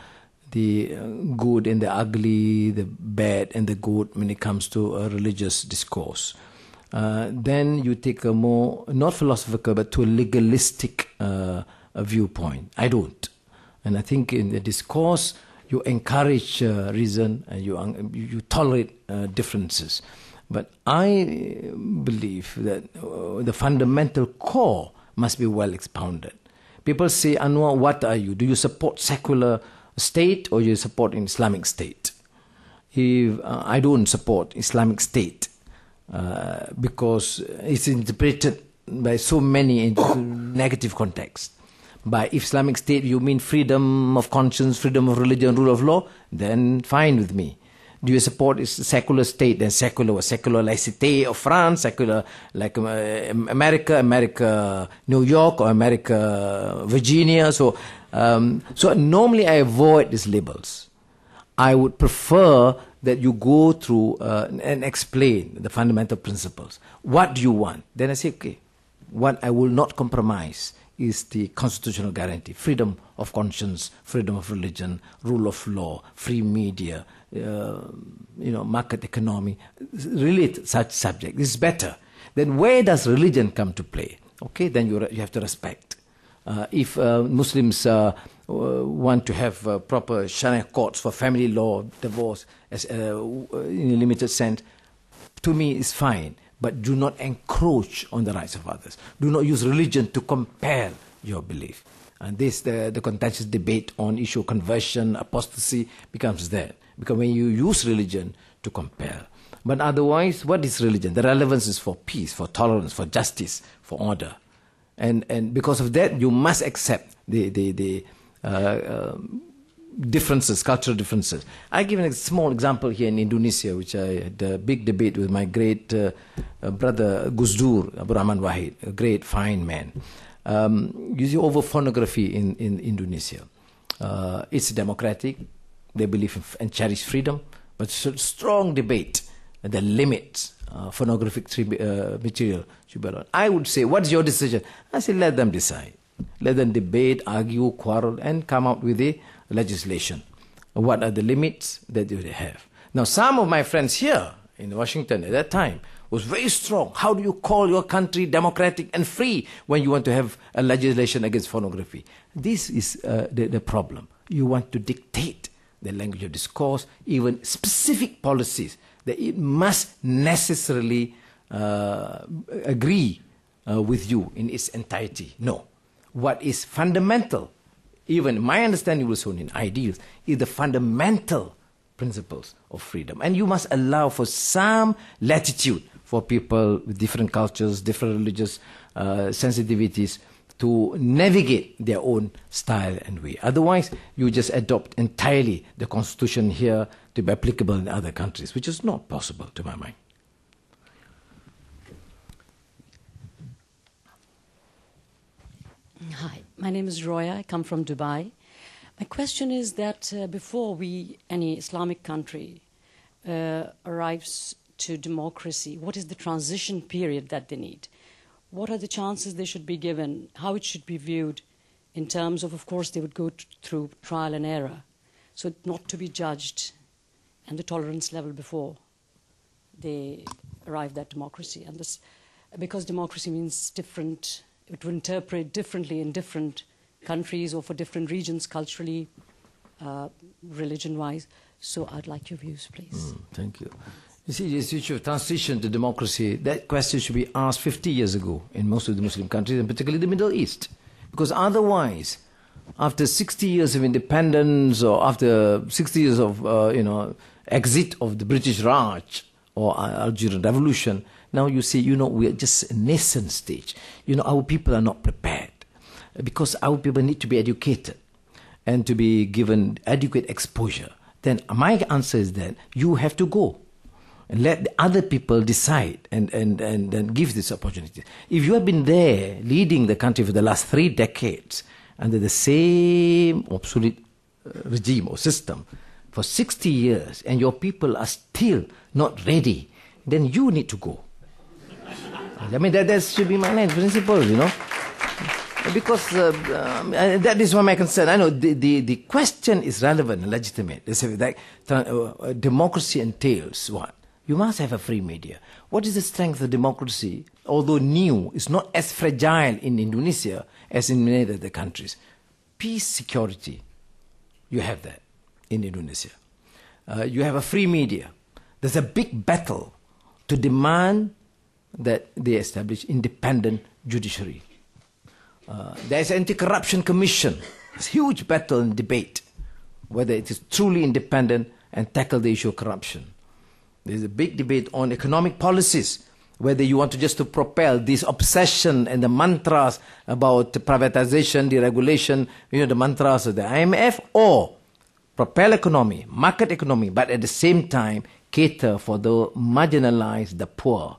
the uh, good and the ugly, the bad and the good when it comes to a religious discourse. Uh, then you take a more, not philosophical, but to a legalistic uh, a viewpoint. I don't. And I think in the discourse, you encourage uh, reason and you, you tolerate uh, differences. But I believe that uh, the fundamental core must be well expounded. People say, Anwar, what are you? Do you support secular state or you support an Islamic state? If uh, I don't support Islamic state uh, because it's interpreted by so many in negative context. By Islamic state, you mean freedom of conscience, freedom of religion, rule of law, then fine with me. Do you support a secular state? Then secular, secular laicite of France, secular like uh, America, America, New York, or America, Virginia. So, um, so normally I avoid these labels. I would prefer that you go through uh, and explain the fundamental principles. What do you want? Then I say, okay, what I will not compromise is the constitutional guarantee freedom of conscience, freedom of religion, rule of law, free media, you know, market economy. Relate such subject. Is better. Then where does religion come to play? Okay, then you, you have to respect. Uh, if uh, Muslims uh, uh, want to have uh, proper Sharia courts for family law, divorce, as, in a limited sense, to me is fine but do not encroach on the rights of others. Do not use religion to compel your belief. And this, the, the contentious debate on issue of conversion, apostasy becomes there. Because when you use religion to compel. But otherwise, what is religion? The relevance is for peace, for tolerance, for justice, for order. And, and because of that, you must accept the, the, the uh, um, differences, cultural differences. I give a small example here in Indonesia, which I had a big debate with my great uh, uh, brother Gus Dur, Abdurrahman Wahid, a great fine man. Um, you see over pornography in, in Indonesia. Uh, it's democratic. They believe and cherish freedom, but strong debate the limits uh, uh, material should be allowed. I would say, what's your decision? I say, let them decide. Let them debate, argue, quarrel, and come out with a legislation. What are the limits that they have? Now, some of my friends here in Washington at that time was very strong. How do you call your country democratic and free when you want to have a legislation against pornography? This is uh, the, the problem. You want to dictate the language of discourse, even specific policies, that it must necessarily uh, agree uh, with you in its entirety. No. What is fundamental even my understanding was shown in ideals, is the fundamental principles of freedom. And you must allow for some latitude for people with different cultures, different religious uh, sensitivities to navigate their own style and way. Otherwise, you just adopt entirely the constitution here to be applicable in other countries, which is not possible to my mind. Hi, my name is Roya. I come from Dubai. My question is that uh, before we, any Islamic country, uh, arrives to democracy, what is the transition period that they need? What are the chances they should be given? How it should be viewed in terms of, of course, they would go through trial and error, so not to be judged, and the tolerance level before they arrived at democracy. And this, because democracy means different it would interpret differently in different countries or for different regions culturally, uh, religion wise. So I'd like your views, please. Mm, thank you. You see, this issue of transition to democracy, that question should be asked 50 years ago in most of the Muslim countries, and particularly the Middle East. Because otherwise, after 60 years of independence or after 60 years of, uh, you know, exit of the British Raj or Algerian Revolution, now you see, you know, we are just a nascent stage. You know, our people are not prepared because our people need to be educated and to be given adequate exposure. then my answer is that you have to go and let the other people decide and, and, and, and give this opportunity. If you have been there leading the country for the last three decades under the same obsolete uh, regime or system for 60 years and your people are still not ready, then you need to go. I mean, that, that should be my main principle, you know. Because uh, um, that is why my concern. I know the, the, the question is relevant and legitimate. They say that uh, uh, democracy entails what? You must have a free media. What is the strength of democracy, although new, is not as fragile in Indonesia as in many other countries? Peace, security, you have that in Indonesia. Uh, you have a free media. There's a big battle to demand that they establish independent judiciary. Uh, there's anti-corruption commission. It's huge battle and debate whether it is truly independent and tackle the issue of corruption. There's a big debate on economic policies, whether you want to just to propel this obsession and the mantras about privatization, deregulation, you know, the mantras of the IMF, or propel economy, market economy, but at the same time cater for the marginalized, the poor,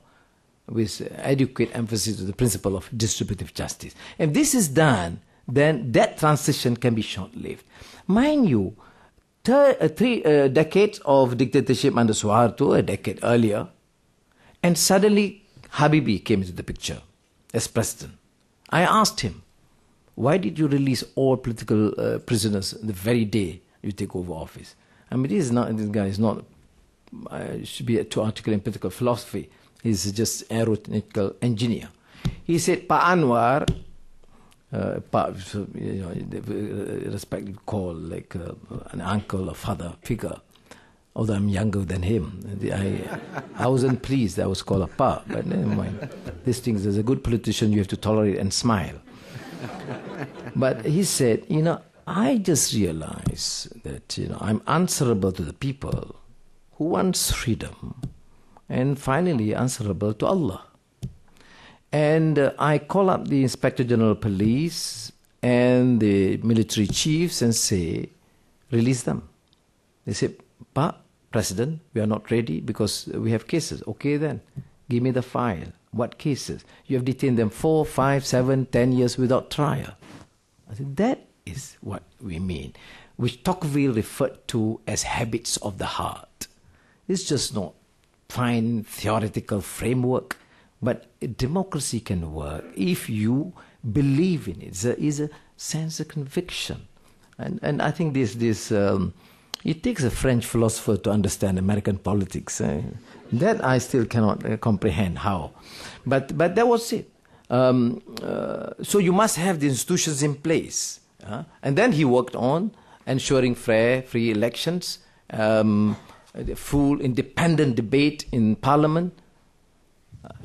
with adequate emphasis to the principle of distributive justice. If this is done, then that transition can be short-lived. Mind you, uh, three uh, decades of dictatorship under Suharto, a decade earlier, and suddenly Habibie came into the picture as president. I asked him, why did you release all political uh, prisoners the very day you take over office? I mean, this, is not, this guy is not, uh, should be too articulate in political philosophy. He's just aeronautical engineer. He said, Pa Anwar, uh, Pa, you know, respectively call like uh, an uncle or father figure, although I'm younger than him. I, I wasn't pleased I was called a Pa, but never mind. These things, as a good politician, you have to tolerate and smile. but he said, you know, I just realized that, you know, I'm answerable to the people who wants freedom and finally answerable to Allah. And uh, I call up the Inspector General of Police and the military chiefs and say, release them. They say, but President, we are not ready because we have cases. Okay then, give me the file. What cases? You have detained them four, five, seven, ten years without trial. I said, that is what we mean, which Tocqueville referred to as habits of the heart. It's just not fine theoretical framework, but democracy can work if you believe in it. There is a, sense of conviction. And, and I think this, this um, it takes a French philosopher to understand American politics. Eh? That I still cannot uh, comprehend how. But, but that was it. Um, uh, so you must have the institutions in place. Uh? And then he worked on ensuring fair, free elections. Um, full independent debate in parliament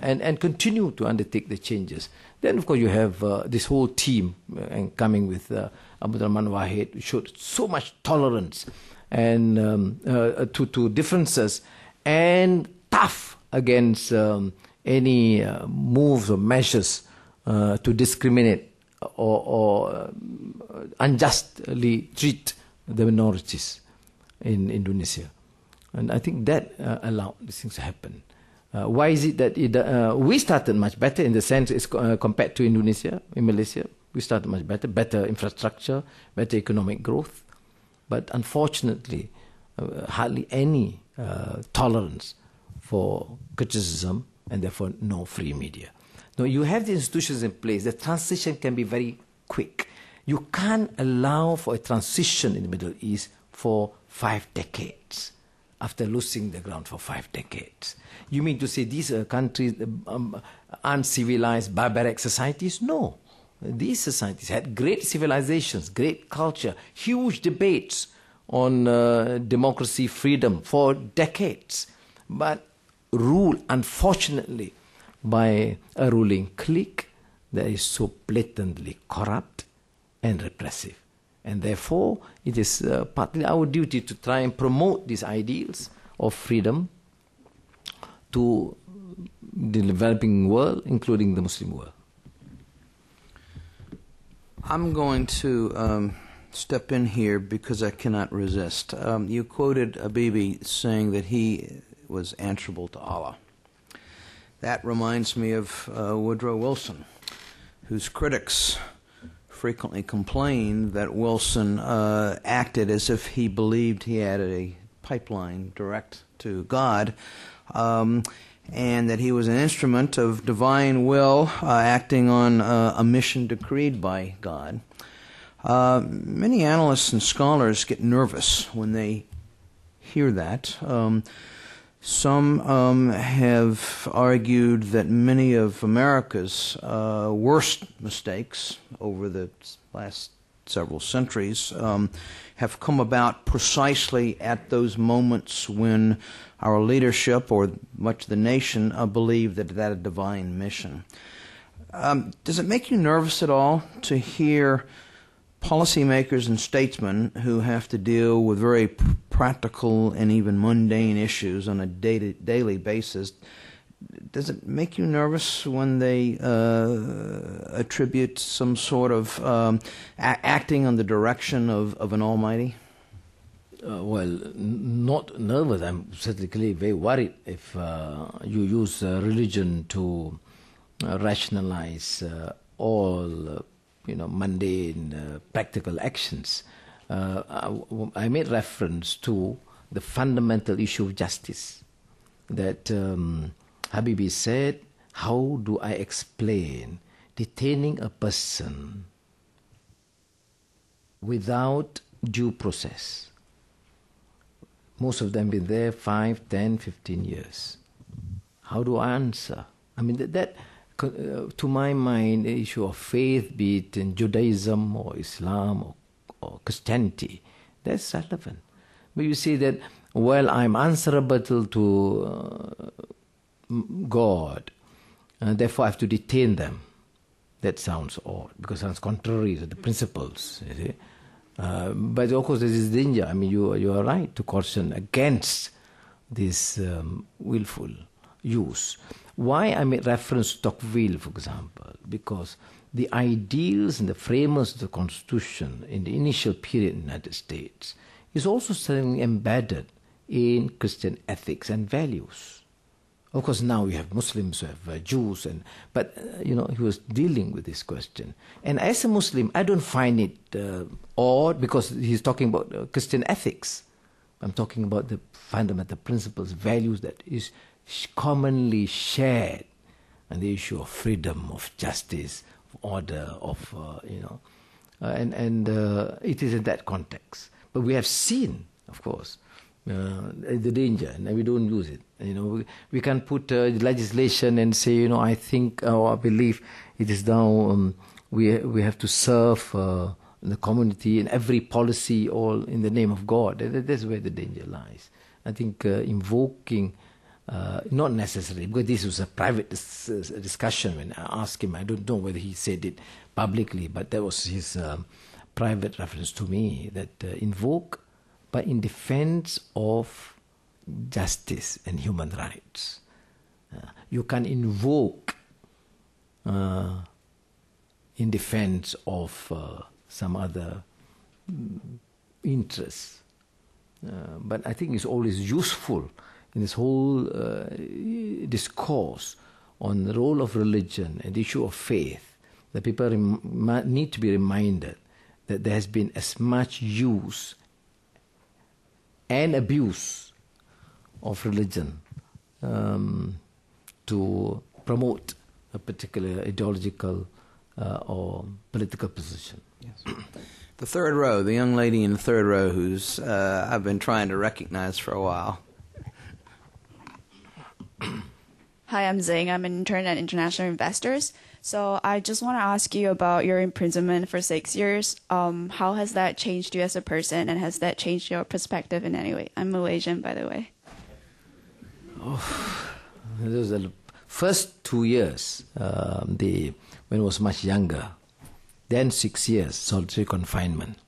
and, and continue to undertake the changes. Then, of course, you have uh, this whole team uh, and coming with uh, Abdul Rahman Wahid, showed so much tolerance and um, uh, to, to differences and tough against um, any uh, moves or measures uh, to discriminate or, or unjustly treat the minorities in Indonesia. And I think that uh, allowed these things to happen. Uh, why is it that it, uh, we started much better in the sense uh, compared to Indonesia, in Malaysia? We started much better, better infrastructure, better economic growth. But unfortunately, uh, hardly any uh, tolerance for criticism and therefore no free media. Now, you have the institutions in place, the transition can be very quick. You can't allow for a transition in the Middle East for five decades after losing the ground for five decades. You mean to say these are countries, um, uncivilized, barbaric societies? No. These societies had great civilizations, great culture, huge debates on uh, democracy, freedom for decades, but ruled, unfortunately, by a ruling clique that is so blatantly corrupt and repressive. And therefore, it is uh, partly our duty to try and promote these ideals of freedom to the developing world, including the Muslim world. I'm going to um, step in here because I cannot resist. Um, you quoted Habibie saying that he was answerable to Allah. That reminds me of uh, Woodrow Wilson, whose critics frequently complained that Wilson uh, acted as if he believed he had a pipeline direct to God. Um, and that he was an instrument of divine will uh, acting on uh, a mission decreed by God. Uh, many analysts and scholars get nervous when they hear that. Um, some um, have argued that many of America's uh, worst mistakes over the last several centuries um, have come about precisely at those moments when our leadership or much of the nation uh, believe that that a divine mission. Um, does it make you nervous at all to hear policymakers and statesmen who have to deal with very practical and even mundane issues on a day- daily basis. Does it make you nervous when they uh, attribute some sort of um, acting on the direction of, of an Almighty? Uh, well, not nervous. I'm certainly very worried if uh, you use uh, religion to uh, rationalize uh, all you know, mundane, uh, practical actions. Uh, I, I, made reference to the fundamental issue of justice. That um, Habibie said, How do I explain detaining a person without due process? Most of them been there 5, 10, 15 years. How do I answer? I mean, that, that uh, to my mind, the issue of faith, be it in Judaism or Islam or, or Christianity, that's relevant. But you see that, well, I'm answerable to uh, God, and therefore I have to detain them. That sounds odd because it sounds contrary to the principles. Uh, but of course, there is danger. I mean, you you are right to caution against this um, willful use. Why I made reference to Tocqueville, for example, because the ideals and the framers of the Constitution in the initial period in the United States is also certainly embedded in Christian ethics and values. Of course, now we have Muslims, we have uh, Jews, and but uh, you know he was dealing with this question. And as a Muslim, I don't find it uh, odd because he's talking about uh, Christian ethics. I'm talking about the fundamental principles, values that is commonly shared and the issue of freedom, of justice, of order, of uh, you know, uh, and and it is in that context. But we have seen, of course, uh, the danger, and we don't use it. You know, we, we can put uh, legislation and say, you know, I think or I believe it is now um, we we have to serve uh, the community in every policy, all in the name of God. That's where the danger lies. I think invoking uh, not necessarily, because this was a private dis- uh, discussion when I asked him. I don't know whether he said it publicly, but that was his um, private reference to me that uh, invoke, but in defense of justice and human rights. Uh, you can invoke uh, in defense of uh, some other mm, interests. but I think it's always useful in this whole uh, discourse on the role of religion and the issue of faith, that people need to be reminded that there has been as much use and abuse of religion um, to promote a particular ideological uh, or political position. Yes. The third row, the young lady in the third row who's uh, I've been trying to recognize for a while. Hi, I'm Zing. I'm an intern at International Investors. So I just want to ask you about your imprisonment for six years. Um, how has that changed you as a person, and has that changed your perspective in any way? I'm Malaysian, by the way. Oh, the first two years, um, the, when I was much younger. Then six years, solitary confinement.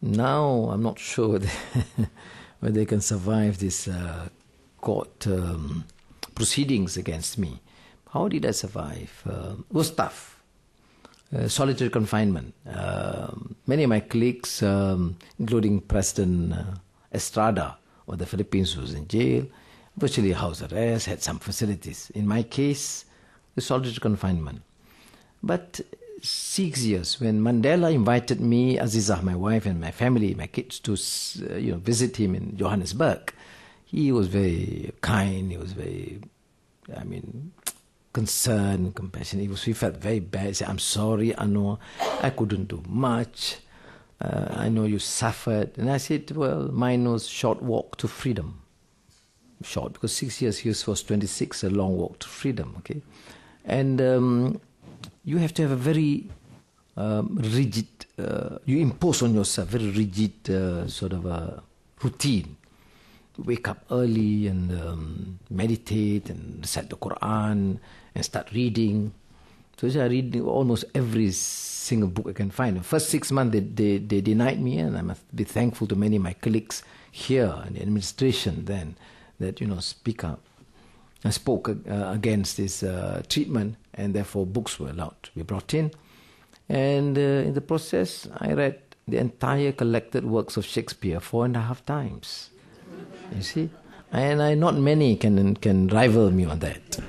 Now I'm not sure whether, whether they can survive this uh, court um, proceedings against me. How did I survive? Uh, it was tough. uh, solitary confinement. Um, many of my colleagues, um, including President uh, Estrada of the Philippines, was in jail, virtually house arrest, had some facilities. In my case, the solitary confinement. But six years, when Mandela invited me, Azizah, my wife, and my family, my kids, to uh, you know visit him in Johannesburg, he was very kind. He was very, I mean, concerned, compassion. He was. He felt very bad. He said, "I'm sorry, Anwar. I couldn't do much. Uh, I know you suffered." And I said, "Well, mine was short walk to freedom." Short because six years he was 26, a long walk to freedom. Okay, and. Um, you have to have a very um, rigid, uh, you impose on yourself very rigid uh, sort of a routine. Wake up early and um, meditate and recite the Quran and start reading. So I read almost every single book I can find. The first six months they, they, they denied me, and I must be thankful to many of my colleagues here in the administration then that you know speak up. I spoke uh, against this uh, treatment, and therefore books were allowed to be brought in. And uh, in the process, I read the entire collected works of Shakespeare four and a half times. You see? And I, not many can, can rival me on that.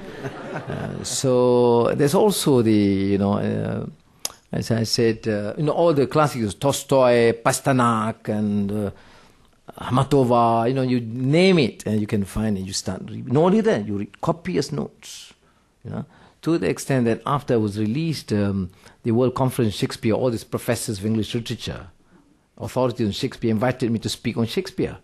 Uh, so there's also the, you know, uh, as I said, uh, you know, all the classics, Tolstoy, Pasternak, and Akhmatova. you know, you name it and you can find it. You start reading. Not only that, you read copious notes, you know, to the extent that after I was released, um, the World Conference Shakespeare, all these professors of English literature, authorities on Shakespeare invited me to speak on Shakespeare.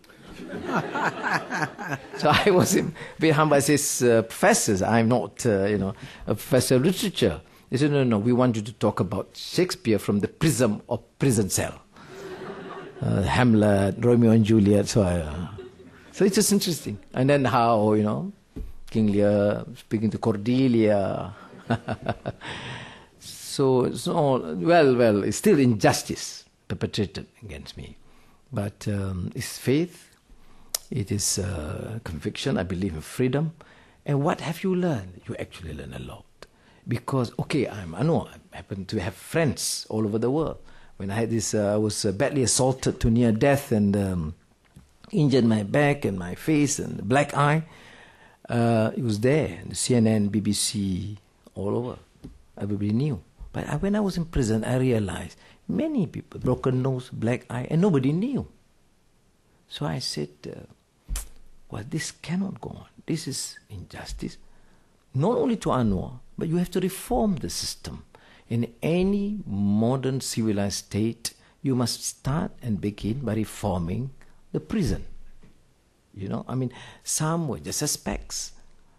so I was a bit humble. I says, uh, professors, I'm not, uh, you know, a professor of literature. They said, no, no, we want you to talk about Shakespeare from the prism of prison cell uh, Hamlet, Romeo and Juliet. So, I, uh, so it's just interesting. And then how you know King Lear speaking to Cordelia. so it's all well, well. It's still injustice perpetrated against me, but um, it's faith. It is uh, conviction. I believe in freedom. And what have you learned? You actually learn a lot. Because, okay, I'm, I know I happen to have friends all over the world when I had this, uh, I was uh, badly assaulted to near death and um, injured my back and my face and black eye. Uh, it was there, the CNN, BBC, all over. Everybody knew. But I, when I was in prison, I realized many people, broken nose, black eye, and nobody knew. So I said, uh, well, this cannot go on. This is injustice. Not only to Anwar, but you have to reform the system. In any modern civilized state, you must start and begin by reforming the prison. You know, I mean, some were just suspects,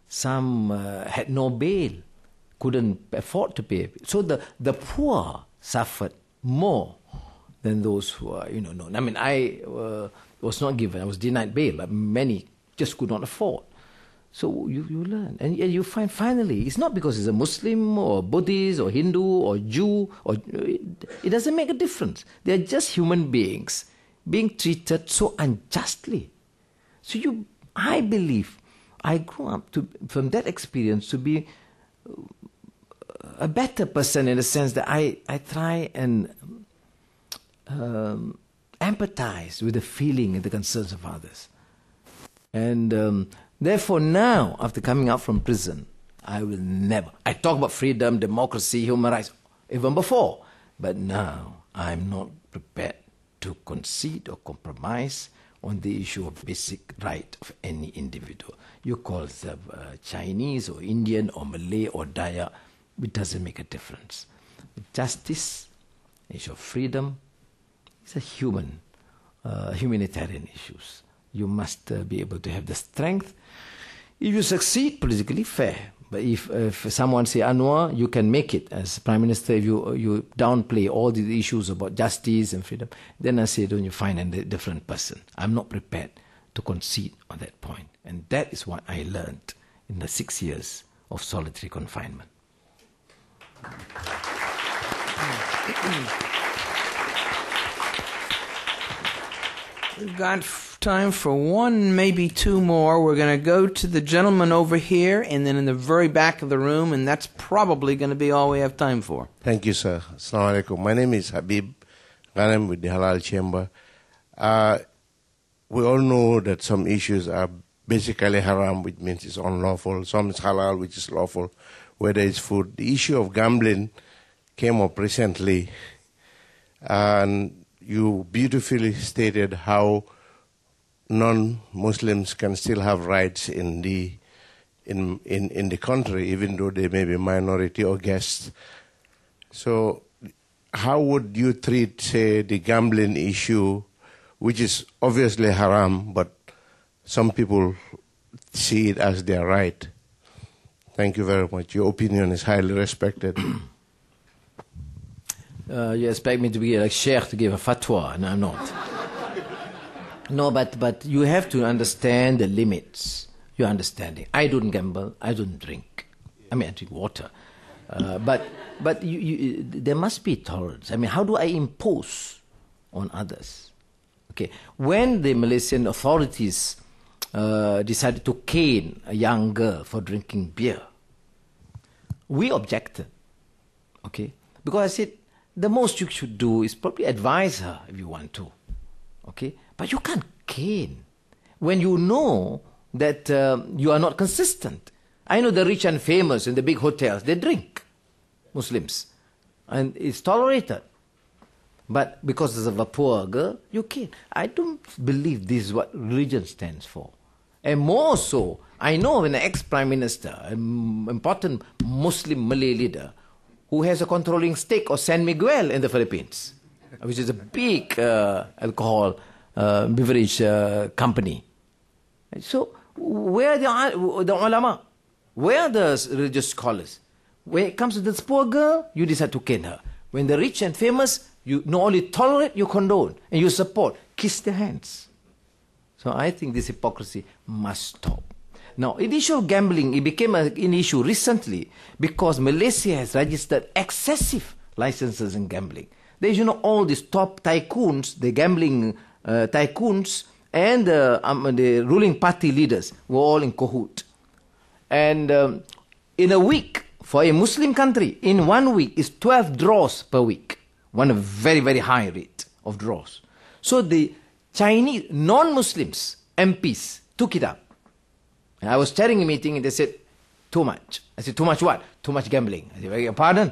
some uh, had no bail, couldn't afford to pay. So the, the poor suffered more than those who are, you know, known. I mean, I uh, was not given, I was denied bail, but many just could not afford. So you, you learn. And, you find finally, it's not because he's a Muslim or Buddhist or Hindu or Jew, or it, doesn't make a difference. They are just human beings being treated so unjustly. So you, I believe, I grew up to, from that experience to be a better person in the sense that I, I try and um, empathize with the feeling and the concerns of others. And um, Therefore, now, after coming out from prison, I will never. I talk about freedom, democracy, human rights, even before. But now, I'm not prepared to concede or compromise on the issue of basic right of any individual. You call them uh, Chinese or Indian or Malay or Dayak, it doesn't make a difference. Justice, issue of freedom, it's a human, uh, humanitarian issues. You must uh, be able to have the strength if you succeed politically, fair. But if, if someone say Anwar, you can make it as prime minister if you you downplay all the issues about justice and freedom, then I say, don't you find a different person? I'm not prepared to concede on that point. point, and that is what I learned in the six years of solitary confinement. We've got time for one, maybe two more. We're going to go to the gentleman over here and then in the very back of the room, and that's probably going to be all we have time for. Thank you, sir. Assalamu alaikum. My name is Habib Ghanem with the Halal Chamber. Uh, we all know that some issues are basically haram, which means it's unlawful. Some is halal, which is lawful, whether it's food. The issue of gambling came up recently, and you beautifully stated how non-Muslims can still have rights in the in, in, in the country, even though they may be minority or guests. So, how would you treat, say, the gambling issue, which is obviously haram, but some people see it as their right? Thank you very much. Your opinion is highly respected. Uh, you expect me to be like sheikh to give a fatwa, and I'm not. no, but, but you have to understand the limits. Your understanding. I don't gamble. I don't drink. I mean, I drink water. Uh, but but you, you, there must be tolerance. I mean, how do I impose on others? Okay, when the Malaysian authorities uh, decided to cane a young girl for drinking beer, we objected. Okay, because I said the most you should do is probably advise her if you want to. Okay, but you can't cane when you know that uh, you are not consistent. I know the rich and famous in the big hotels, they drink, Muslims, and it's tolerated. But because of a poor girl, you can't. I don't believe this is what religion stands for. And more so, I know an ex prime minister, an important Muslim Malay leader, who has a controlling stake of San Miguel in the Philippines, which is a big uh, alcohol uh, beverage uh, company. So, where the, the ulama? Where are the religious scholars? When it comes to this poor girl, you decide to cane her. When the rich and famous, you not only tolerate, you condone and you support. Kiss their hands. So I think this hypocrisy must stop. Now, the issue of gambling, it became an issue recently because Malaysia has registered excessive licenses in gambling. There's, you know, all these top tycoons, the gambling uh, tycoons, and uh, um, the ruling party leaders were all in cahoot. And um, in a week, for a Muslim country, in one week is 12 draws per week. One very, very high rate of draws. So the Chinese non-Muslims, MPs, took it up. And I was chairing a meeting and they said, too much. I said, too much what? Too much gambling. I said, your pardon?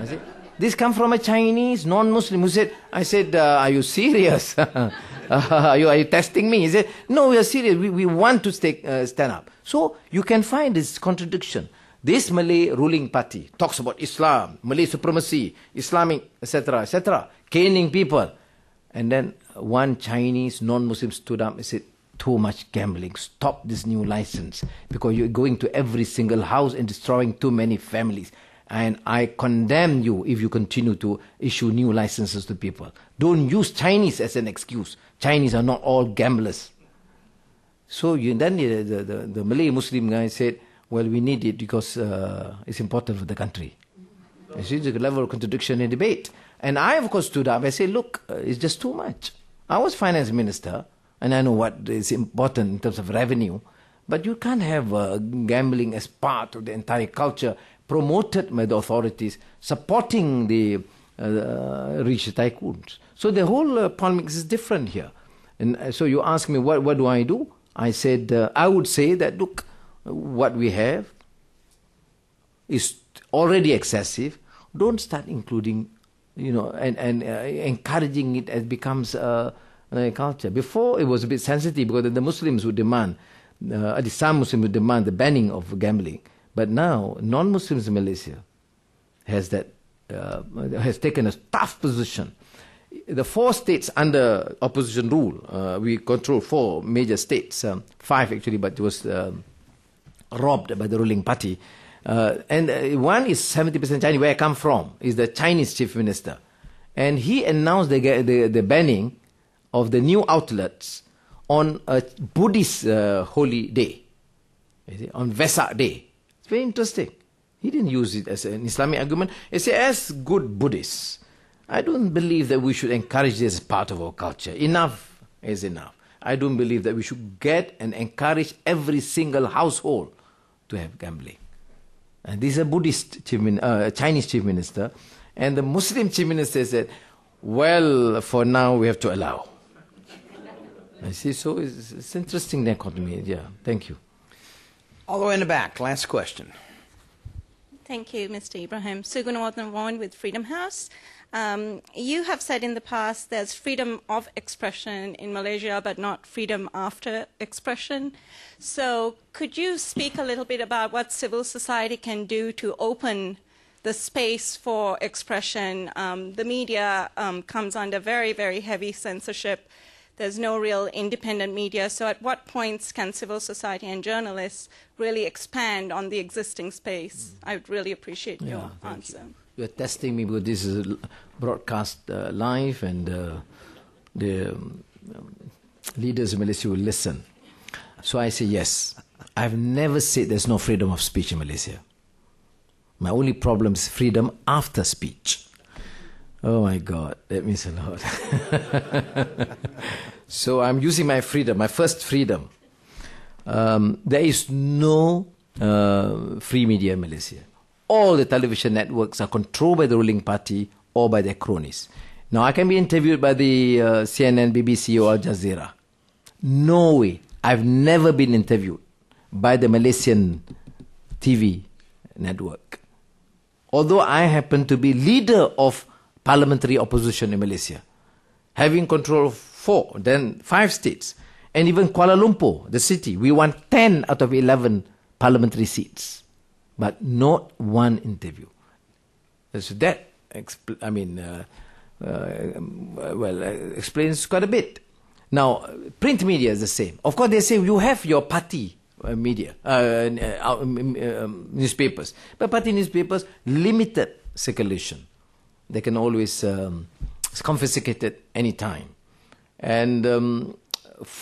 I said, this come from a Chinese non-Muslim who said, I said, uh, are you serious? uh, are, you, are you testing me? He said, no, we are serious. We, we want to stay, uh, stand up. So you can find this contradiction. This Malay ruling party talks about Islam, Malay supremacy, Islamic, etc., etc., caning people. And then one Chinese non-Muslim stood up and said, too much gambling. Stop this new license because you're going to every single house and destroying too many families. And I condemn you if you continue to issue new licenses to people. Don't use Chinese as an excuse. Chinese are not all gamblers. So you, then the, the, the, the, Malay Muslim guy said, well, we need it because uh, it's important for the country. You see the level of contradiction in debate. And I, of course, stood up. I said, look, uh, it's just too much. I was finance minister, and I know what is important in terms of revenue. But you can't have uh, gambling as part of the entire culture promoted by the authorities, supporting the uh, rich tycoons. So the whole uh, polemics is different here. And uh, so you ask me, what, what do I do? I said, uh, I would say that, look, what we have is already excessive. Don't start including, you know, and, and uh, encouraging it as becomes a, culture. Before it was a bit sensitive because the Muslims would demand, uh, some Muslims would demand the banning of gambling. But now, non-Muslims in Malaysia has that uh, has taken a tough position. The four states under opposition rule, uh, we control four major states, um, five actually, but it was um, robbed by the ruling party. Uh, and uh, one is 70% Chinese, where I come from, is the Chinese chief minister. And he announced the, the, the banning of the new outlets on a Buddhist uh, holy day, on Vesak day. It's very interesting. He didn't use it as an Islamic argument. He said, as good Buddhists, I don't believe that we should encourage this as part of our culture. Enough is enough. I don't believe that we should get and encourage every single household to have gambling. And this is a Buddhist chief uh, Chinese chief minister, and the Muslim chief minister said, "Well, for now we have to allow." I see. So it's, it's interesting dichotomy. Yeah. Thank you. All the way in the back. Last question. Thank you, Mr. Ibrahim. Sugunawardhan Vaughan with Freedom House. Um, you have said in the past there's freedom of expression in Malaysia, but not freedom after expression. So, could you speak a little bit about what civil society can do to open the space for expression? Um, the media um, comes under very, very heavy censorship. There's no real independent media. So, at what points can civil society and journalists really expand on the existing space? I would really appreciate Yeah, your answer. You're testing me because this is broadcast uh, live and uh, the um, um, leaders in Malaysia will listen. So I say yes. I've never said there's no freedom of speech in Malaysia. My only problem is freedom after speech. Oh my God, that means a lot. so I'm using my freedom, my first freedom. Um, there is no uh, free media in Malaysia. All the television networks are controlled by the ruling party or by their cronies. Now, I can be interviewed by the uh, CNN, BBC, or Al Jazeera. No way. I've never been interviewed by the Malaysian TV network. Although I happen to be leader of parliamentary opposition in Malaysia, having control of four, then five states, and even Kuala Lumpur, the city, we won 10 out of 11 parliamentary seats, but not one interview. So that, I mean, uh, uh, um, well, uh, explains quite a bit. Now, print media is the same. Of course, they say you have your party uh, media, uh, uh, um, um, newspapers, but party newspapers limited circulation. They can always um, it's confiscated any time, and um,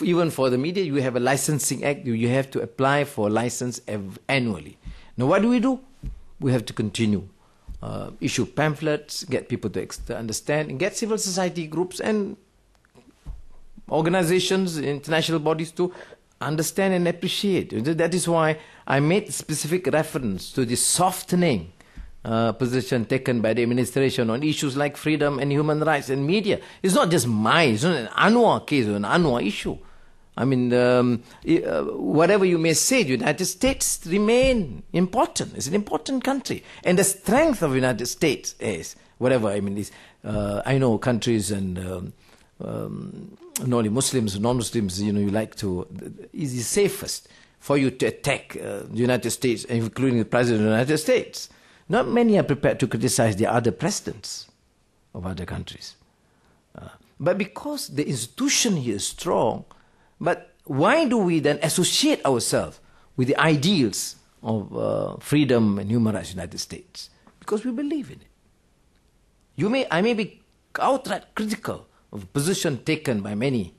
even for the media, you have a licensing act. You, have to apply for a license annually. Now, what do we do? We have to continue uh, issue pamphlets, get people to understand, and get civil society groups and organizations, international bodies to understand and appreciate. That is why I made specific reference to the softening uh, position taken by the administration on issues like freedom and human rights and media. It's not just my, it's not an Anwar case an Anwar issue. I mean, um, uh, whatever you may say, the United States remain important. It's an important country, and the strength of the United States is whatever. I mean, is, uh, I know countries and um, um, not only Muslims, non-Muslims. You know, you like to. Is the safest for you to attack uh, the United States, including the President of the United States. Not many are prepared to criticize the other presidents of other countries. Uh, but because the institution here is strong, but why do we then associate ourselves with the ideals of uh, freedom and human rights in the United States? Because we believe in it. You may, I may be outright critical of the position taken by many,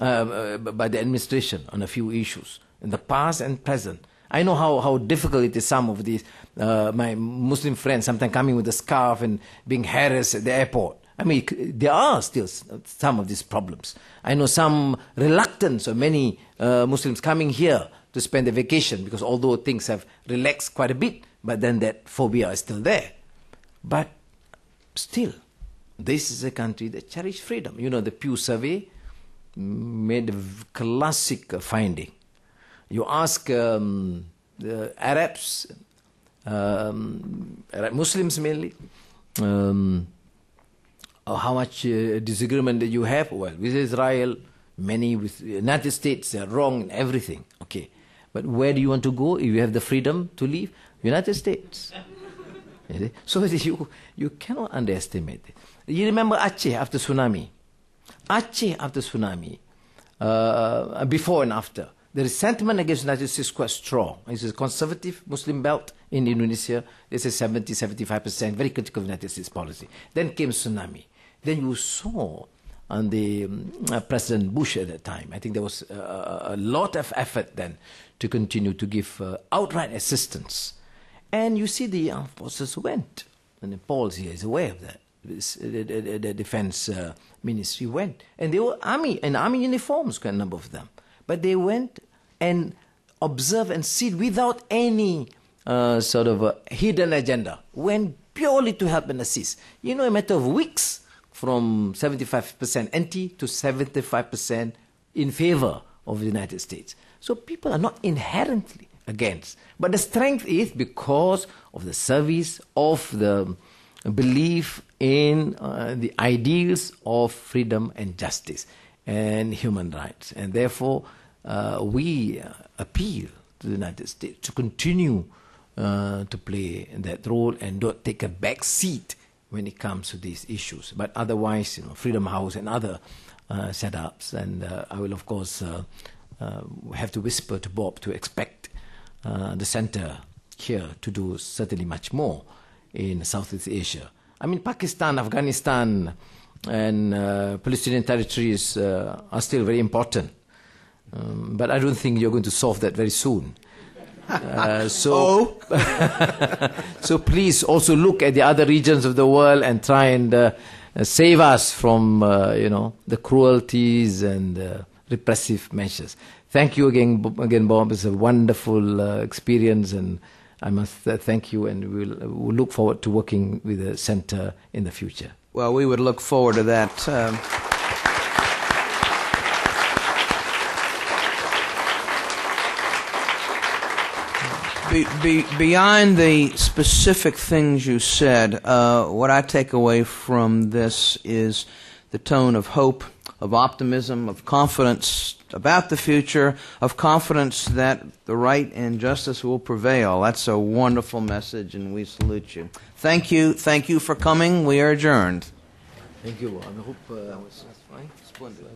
uh, uh, by the administration on a few issues in the past and present. I know how, how difficult it is. Some of these, uh, my Muslim friends, sometimes coming with a scarf and being harassed at the airport. I mean, there are still some of these problems. I know some reluctance of many uh, Muslims coming here to spend their vacation because although things have relaxed quite a bit, but then that phobia is still there. But still, this is a country that cherishes freedom. You know, the Pew survey made a classic finding. You ask um, the Arabs, um, Muslims mainly, um, uh, how much uh, disagreement that you have? Well, with Israel, many with United States, they are wrong in everything. Okay, but where do you want to go if you have the freedom to leave? United States. So you, you cannot underestimate it. You remember Aceh after tsunami? Aceh after tsunami, uh, before and after, the resentment against the United States is quite strong. It's a conservative Muslim belt in Indonesia. It's a 70, 75%, very critical of the United States policy. Then came tsunami. Then you saw on the um, uh, President Bush at that time, I think there was uh, a lot of effort then to continue to give uh, outright assistance. And you see the armed forces went. And Paul here is aware of that. uh, the, the, the defense uh, ministry went, and they were army in army uniforms, quite a number of them. But they went and observed and see without any uh, sort of a hidden agenda. Went purely to help and assist. You know, a matter of weeks, from 75% anti to 75% in favor of the United States. So people are not inherently against. But the strength is because of the service, of the belief in uh, the ideals of freedom and justice and human rights. And therefore, we uh, appeal to the United States to continue uh, to play that role and not take a back seat when it comes to these issues. But otherwise, you know, Freedom House and other uh, setups, and I will, of course, have to whisper to Bob to expect the center here to do certainly much more in Southeast Asia. I mean, Pakistan, Afghanistan, and uh, Palestinian territories uh, are still very important. Um, but I don't think you're going to solve that very soon. Uh, so, so please also look at the other regions of the world and try and uh, save us from, uh, you know, the cruelties and uh, repressive measures. Thank you again, again, Bob. It's a wonderful experience and. I must thank you, and we'll, we'll, look forward to working with the center in the future. Well, we would look forward to that. Um, be, be, beyond the specific things you said, uh, what I take away from this is the tone of hope, of optimism, of confidence about the future, of confidence that the right and justice will prevail. That's a wonderful message, and we salute you. Thank you. Thank you for coming. We are adjourned. Thank you. I hope uh, that was. Splendid.